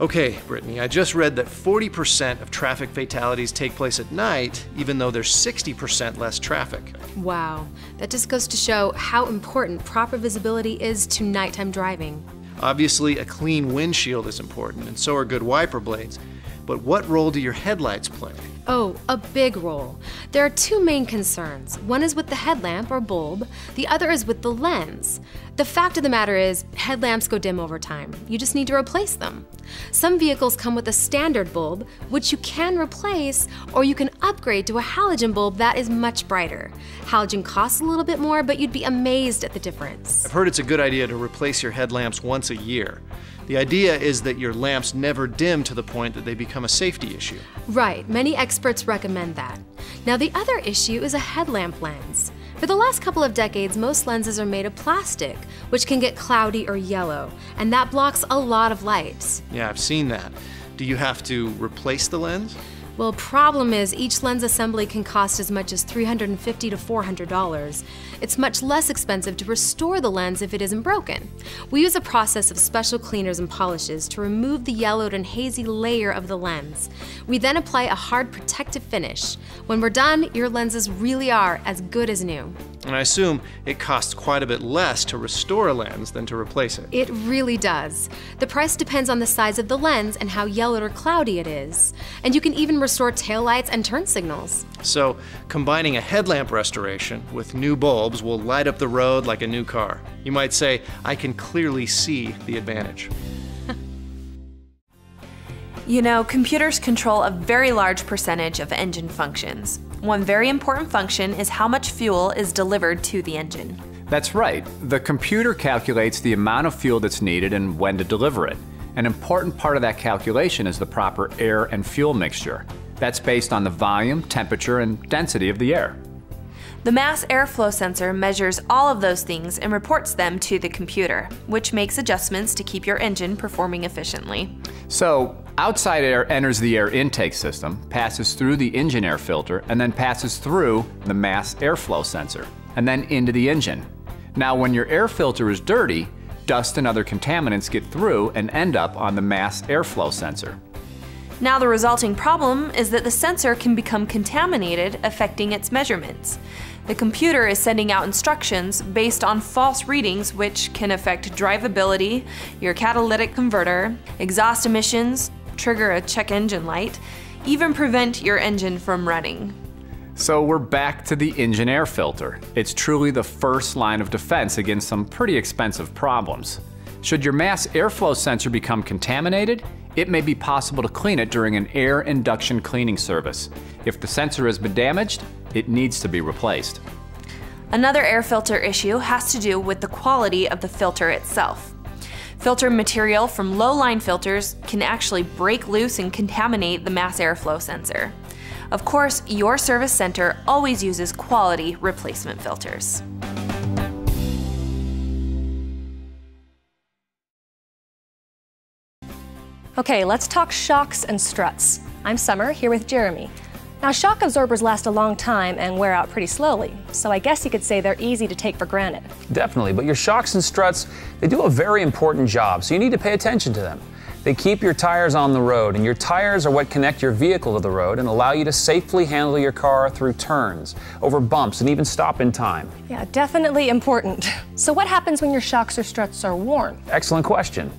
Okay, Brittany, I just read that 40% of traffic fatalities take place at night, even though there's 60% less traffic. Wow, that just goes to show how important proper visibility is to nighttime driving. Obviously, a clean windshield is important, and so are good wiper blades. But what role do your headlights play? Oh, a big role. There are two main concerns. One is with the headlamp or bulb, the other is with the lens. The fact of the matter is, headlamps go dim over time. You just need to replace them. Some vehicles come with a standard bulb, which you can replace, or you can upgrade to a halogen bulb that is much brighter. Halogen costs a little bit more, but you'd be amazed at the difference. I've heard it's a good idea to replace your headlamps once a year. The idea is that your lamps never dim to the point that they become a safety issue. Right, many experts recommend that. Now, the other issue is a headlamp lens. For the last couple of decades, most lenses are made of plastic, which can get cloudy or yellow, and that blocks a lot of light. Yeah, I've seen that. Do you have to replace the lens? Well, problem is each lens assembly can cost as much as $350 to $400. It's much less expensive to restore the lens if it isn't broken. We use a process of special cleaners and polishes to remove the yellowed and hazy layer of the lens. We then apply a hard protective finish. When we're done, your lenses really are as good as new. And I assume it costs quite a bit less to restore a lens than to replace it. It really does. The price depends on the size of the lens and how yellowed or cloudy it is. And you can even restore taillights and turn signals. So, combining a headlamp restoration with new bulbs will light up the road like a new car. You might say, I can clearly see the advantage. You know, computers control a very large percentage of engine functions. One very important function is how much fuel is delivered to the engine. That's right. The computer calculates the amount of fuel that's needed and when to deliver it. An important part of that calculation is the proper air and fuel mixture. That's based on the volume, temperature, and density of the air. The mass airflow sensor measures all of those things and reports them to the computer, which makes adjustments to keep your engine performing efficiently. So, outside air enters the air intake system, passes through the engine air filter, and then passes through the mass airflow sensor, and then into the engine. Now, when your air filter is dirty, dust and other contaminants get through and end up on the mass airflow sensor. Now the resulting problem is that the sensor can become contaminated, affecting its measurements. The computer is sending out instructions based on false readings which can affect drivability, your catalytic converter, exhaust emissions, trigger a check engine light, even prevent your engine from running. So we're back to the engine air filter. It's truly the first line of defense against some pretty expensive problems. Should your mass airflow sensor become contaminated, it may be possible to clean it during an air induction cleaning service. If the sensor has been damaged, it needs to be replaced. Another air filter issue has to do with the quality of the filter itself. Filter material from low-line filters can actually break loose and contaminate the mass airflow sensor. Of course, your service center always uses quality replacement filters. Okay, let's talk shocks and struts. I'm Summer, here with Jeremy. Now, shock absorbers last a long time and wear out pretty slowly, so I guess you could say they're easy to take for granted. Definitely, but your shocks and struts, they do a very important job, so you need to pay attention to them. They keep your tires on the road, and your tires are what connect your vehicle to the road and allow you to safely handle your car through turns, over bumps, and even stop in time. Yeah, definitely important. So, what happens when your shocks or struts are worn? Excellent question.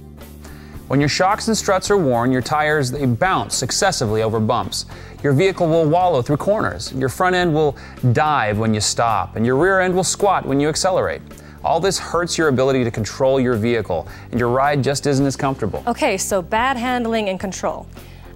When your shocks and struts are worn, your tires they bounce successively over bumps. Your vehicle will wallow through corners. Your front end will dive when you stop, and your rear end will squat when you accelerate. All this hurts your ability to control your vehicle, and your ride just isn't as comfortable. Okay, so bad handling and control.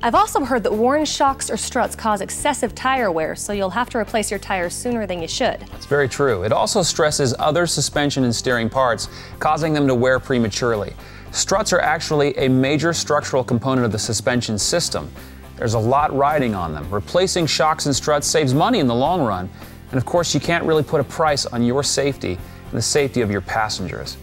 I've also heard that worn shocks or struts cause excessive tire wear, so you'll have to replace your tires sooner than you should. It's very true. It also stresses other suspension and steering parts, causing them to wear prematurely. Struts are actually a major structural component of the suspension system. There's a lot riding on them. Replacing shocks and struts saves money in the long run. And of course, you can't really put a price on your safety and the safety of your passengers.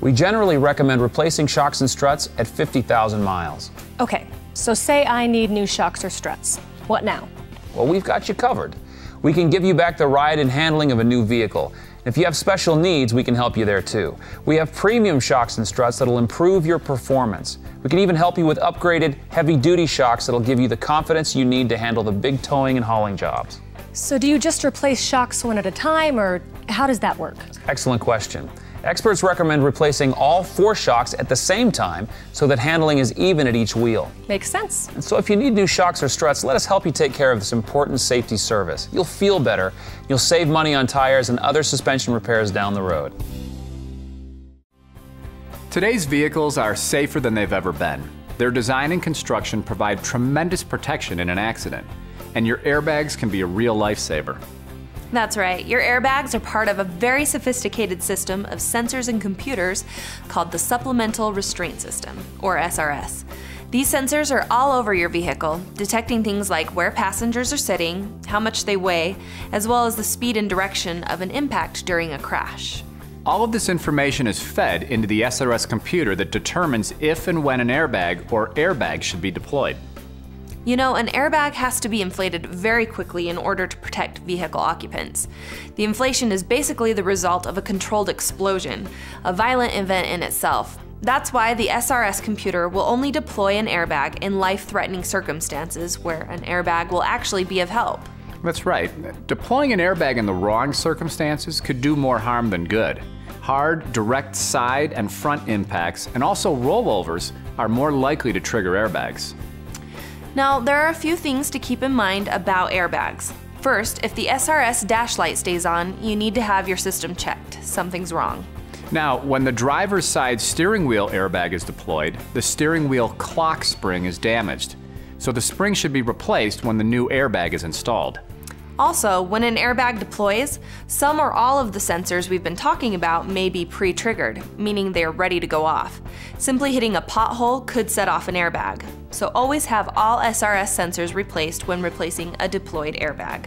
We generally recommend replacing shocks and struts at 50,000 miles. Okay, so say I need new shocks or struts. What now? Well, we've got you covered. We can give you back the ride and handling of a new vehicle. If you have special needs, we can help you there too. We have premium shocks and struts that'll improve your performance. We can even help you with upgraded heavy duty shocks that'll give you the confidence you need to handle the big towing and hauling jobs. So, do you just replace shocks one at a time, or how does that work? Excellent question. Experts recommend replacing all four shocks at the same time so that handling is even at each wheel. Makes sense. And so if you need new shocks or struts, let us help you take care of this important safety service. You'll feel better, you'll save money on tires and other suspension repairs down the road. Today's vehicles are safer than they've ever been. Their design and construction provide tremendous protection in an accident, and your airbags can be a real lifesaver. That's right, your airbags are part of a very sophisticated system of sensors and computers called the Supplemental Restraint System, or SRS. These sensors are all over your vehicle, detecting things like where passengers are sitting, how much they weigh, as well as the speed and direction of an impact during a crash. All of this information is fed into the SRS computer that determines if and when an airbag or airbags should be deployed. You know, an airbag has to be inflated very quickly in order to protect vehicle occupants. The inflation is basically the result of a controlled explosion, a violent event in itself. That's why the SRS computer will only deploy an airbag in life-threatening circumstances where an airbag will actually be of help. That's right. Deploying an airbag in the wrong circumstances could do more harm than good. Hard, direct side and front impacts, and also rollovers, are more likely to trigger airbags. Now, there are a few things to keep in mind about airbags. First, if the SRS dash light stays on, you need to have your system checked. Something's wrong. Now, when the driver's side steering wheel airbag is deployed, the steering wheel clock spring is damaged. So the spring should be replaced when the new airbag is installed. Also, when an airbag deploys, some or all of the sensors we've been talking about may be pre-triggered, meaning they're ready to go off. Simply hitting a pothole could set off an airbag. So always have all SRS sensors replaced when replacing a deployed airbag.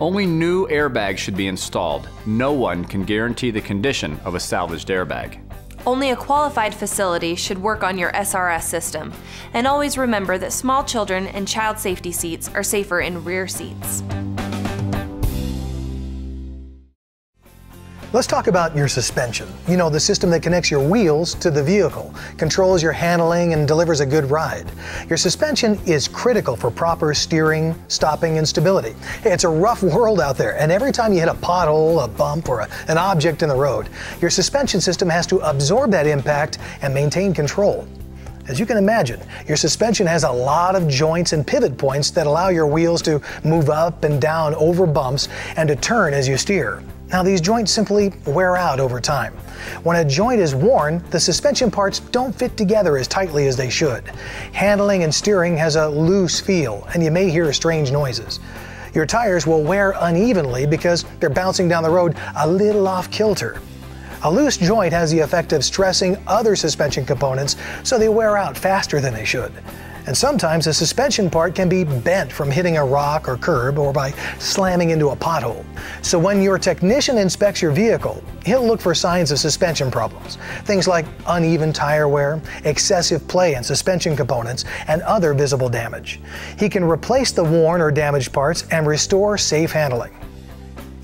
Only new airbags should be installed. No one can guarantee the condition of a salvaged airbag. Only a qualified facility should work on your SRS system. And always remember that small children and child safety seats are safer in rear seats. Let's talk about your suspension. You know, the system that connects your wheels to the vehicle, controls your handling, and delivers a good ride. Your suspension is critical for proper steering, stopping, and stability. It's a rough world out there, and every time you hit a pothole, a bump, or a, an object in the road, your suspension system has to absorb that impact and maintain control. As you can imagine, your suspension has a lot of joints and pivot points that allow your wheels to move up and down over bumps and to turn as you steer. Now these joints simply wear out over time. When a joint is worn, the suspension parts don't fit together as tightly as they should. Handling and steering has a loose feel, and you may hear strange noises. Your tires will wear unevenly because they're bouncing down the road a little off kilter. A loose joint has the effect of stressing other suspension components so they wear out faster than they should. And sometimes the suspension part can be bent from hitting a rock or curb or by slamming into a pothole. So when your technician inspects your vehicle, he'll look for signs of suspension problems. Things like uneven tire wear, excessive play in suspension components, and other visible damage. He can replace the worn or damaged parts and restore safe handling.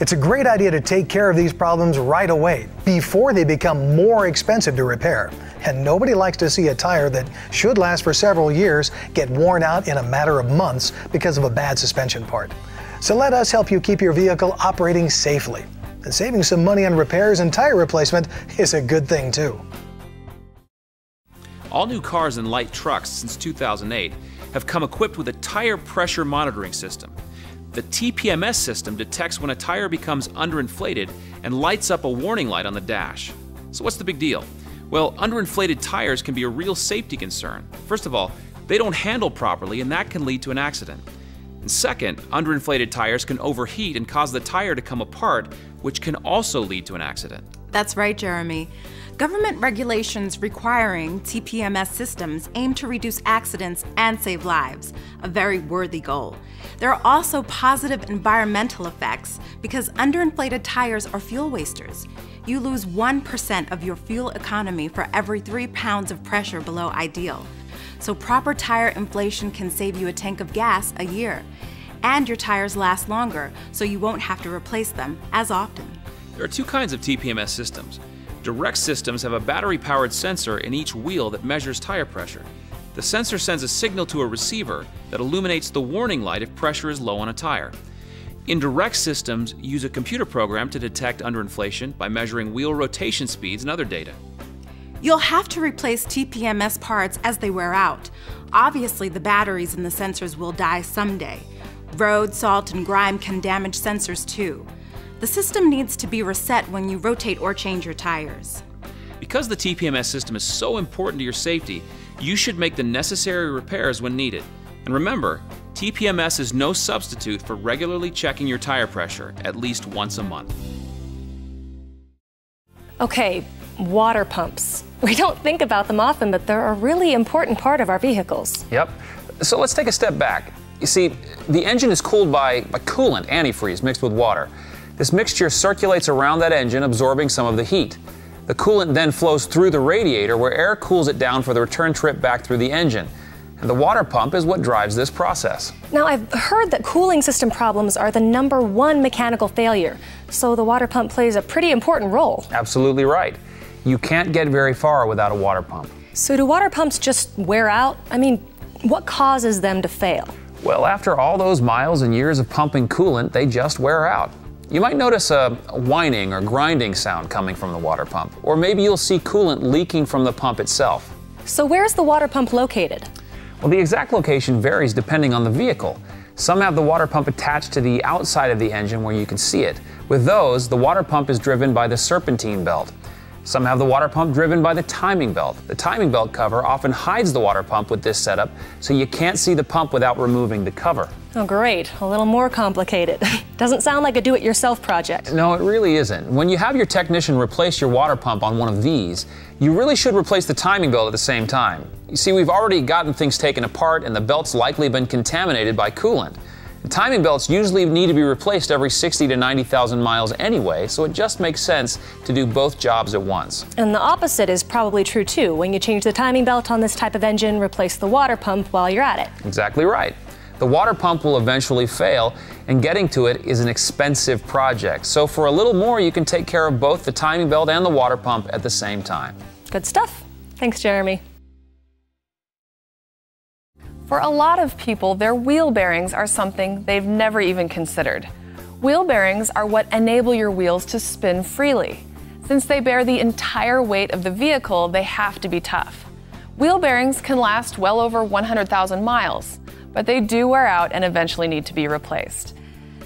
It's a great idea to take care of these problems right away, before they become more expensive to repair. And nobody likes to see a tire that should last for several years get worn out in a matter of months because of a bad suspension part. So let us help you keep your vehicle operating safely. And saving some money on repairs and tire replacement is a good thing too. All new cars and light trucks since 2008 have come equipped with a tire pressure monitoring system. The TPMS system detects when a tire becomes underinflated and lights up a warning light on the dash. So what's the big deal? Well, underinflated tires can be a real safety concern. First of all, they don't handle properly and that can lead to an accident. And second, underinflated tires can overheat and cause the tire to come apart, which can also lead to an accident. That's right, Jeremy. Government regulations requiring TPMS systems aim to reduce accidents and save lives, a very worthy goal. There are also positive environmental effects because underinflated tires are fuel wasters. You lose 1% of your fuel economy for every 3 pounds of pressure below ideal. So proper tire inflation can save you a tank of gas a year. And your tires last longer, so you won't have to replace them as often. There are two kinds of TPMS systems. Direct systems have a battery powered sensor in each wheel that measures tire pressure. The sensor sends a signal to a receiver that illuminates the warning light if pressure is low on a tire. Indirect systems use a computer program to detect underinflation by measuring wheel rotation speeds and other data. You'll have to replace TPMS parts as they wear out. Obviously, the batteries in the sensors will die someday. Road, salt, and grime can damage sensors too. The system needs to be reset when you rotate or change your tires. Because the TPMS system is so important to your safety, you should make the necessary repairs when needed. And remember, TPMS is no substitute for regularly checking your tire pressure at least once a month. Okay, water pumps. We don't think about them often, but they're a really important part of our vehicles. Yep. So let's take a step back. You see, the engine is cooled by, by coolant, antifreeze, mixed with water. This mixture circulates around that engine, absorbing some of the heat. The coolant then flows through the radiator where air cools it down for the return trip back through the engine. And the water pump is what drives this process. Now, I've heard that cooling system problems are the number one mechanical failure, so the water pump plays a pretty important role. Absolutely right. You can't get very far without a water pump. So, do water pumps just wear out? I mean, what causes them to fail? Well, after all those miles and years of pumping coolant, they just wear out. You might notice a whining or grinding sound coming from the water pump, or maybe you'll see coolant leaking from the pump itself. So, where's the water pump located? Well, the exact location varies depending on the vehicle. Some have the water pump attached to the outside of the engine where you can see it. With those, the water pump is driven by the serpentine belt. Some have the water pump driven by the timing belt. The timing belt cover often hides the water pump with this setup, so you can't see the pump without removing the cover. Oh, great. A little more complicated. Doesn't sound like a do it yourself project. No, it really isn't. When you have your technician replace your water pump on one of these, you really should replace the timing belt at the same time. You see, we've already gotten things taken apart, and the belt's likely been contaminated by coolant. The timing belts usually need to be replaced every 60 to 90,000 miles anyway, so it just makes sense to do both jobs at once. And the opposite is probably true too. When you change the timing belt on this type of engine, replace the water pump while you're at it. Exactly right. The water pump will eventually fail, and getting to it is an expensive project. So, for a little more, you can take care of both the timing belt and the water pump at the same time. Good stuff. Thanks, Jeremy. For a lot of people, their wheel bearings are something they've never even considered. Wheel bearings are what enable your wheels to spin freely. Since they bear the entire weight of the vehicle, they have to be tough. Wheel bearings can last well over 100,000 miles, but they do wear out and eventually need to be replaced.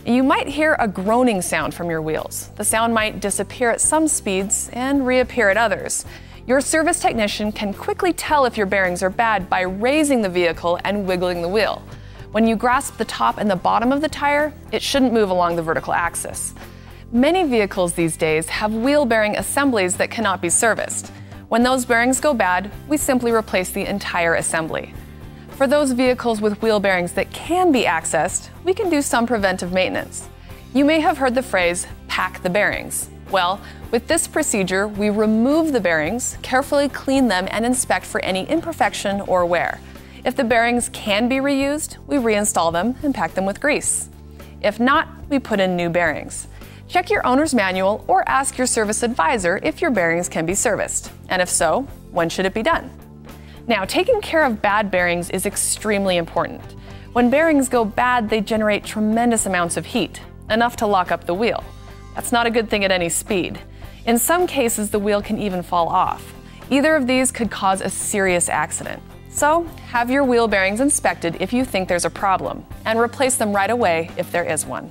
You might hear a groaning sound from your wheels. The sound might disappear at some speeds and reappear at others. Your service technician can quickly tell if your bearings are bad by raising the vehicle and wiggling the wheel. When you grasp the top and the bottom of the tire, it shouldn't move along the vertical axis. Many vehicles these days have wheel bearing assemblies that cannot be serviced. When those bearings go bad, we simply replace the entire assembly. For those vehicles with wheel bearings that can be accessed, we can do some preventive maintenance. You may have heard the phrase, pack the bearings. Well, with this procedure, we remove the bearings, carefully clean them, and inspect for any imperfection or wear. If the bearings can be reused, we reinstall them and pack them with grease. If not, we put in new bearings. Check your owner's manual or ask your service advisor if your bearings can be serviced. And if so, when should it be done? Now, taking care of bad bearings is extremely important. When bearings go bad, they generate tremendous amounts of heat, enough to lock up the wheel. That's not a good thing at any speed. In some cases, the wheel can even fall off. Either of these could cause a serious accident. So, have your wheel bearings inspected if you think there's a problem, and replace them right away if there is one.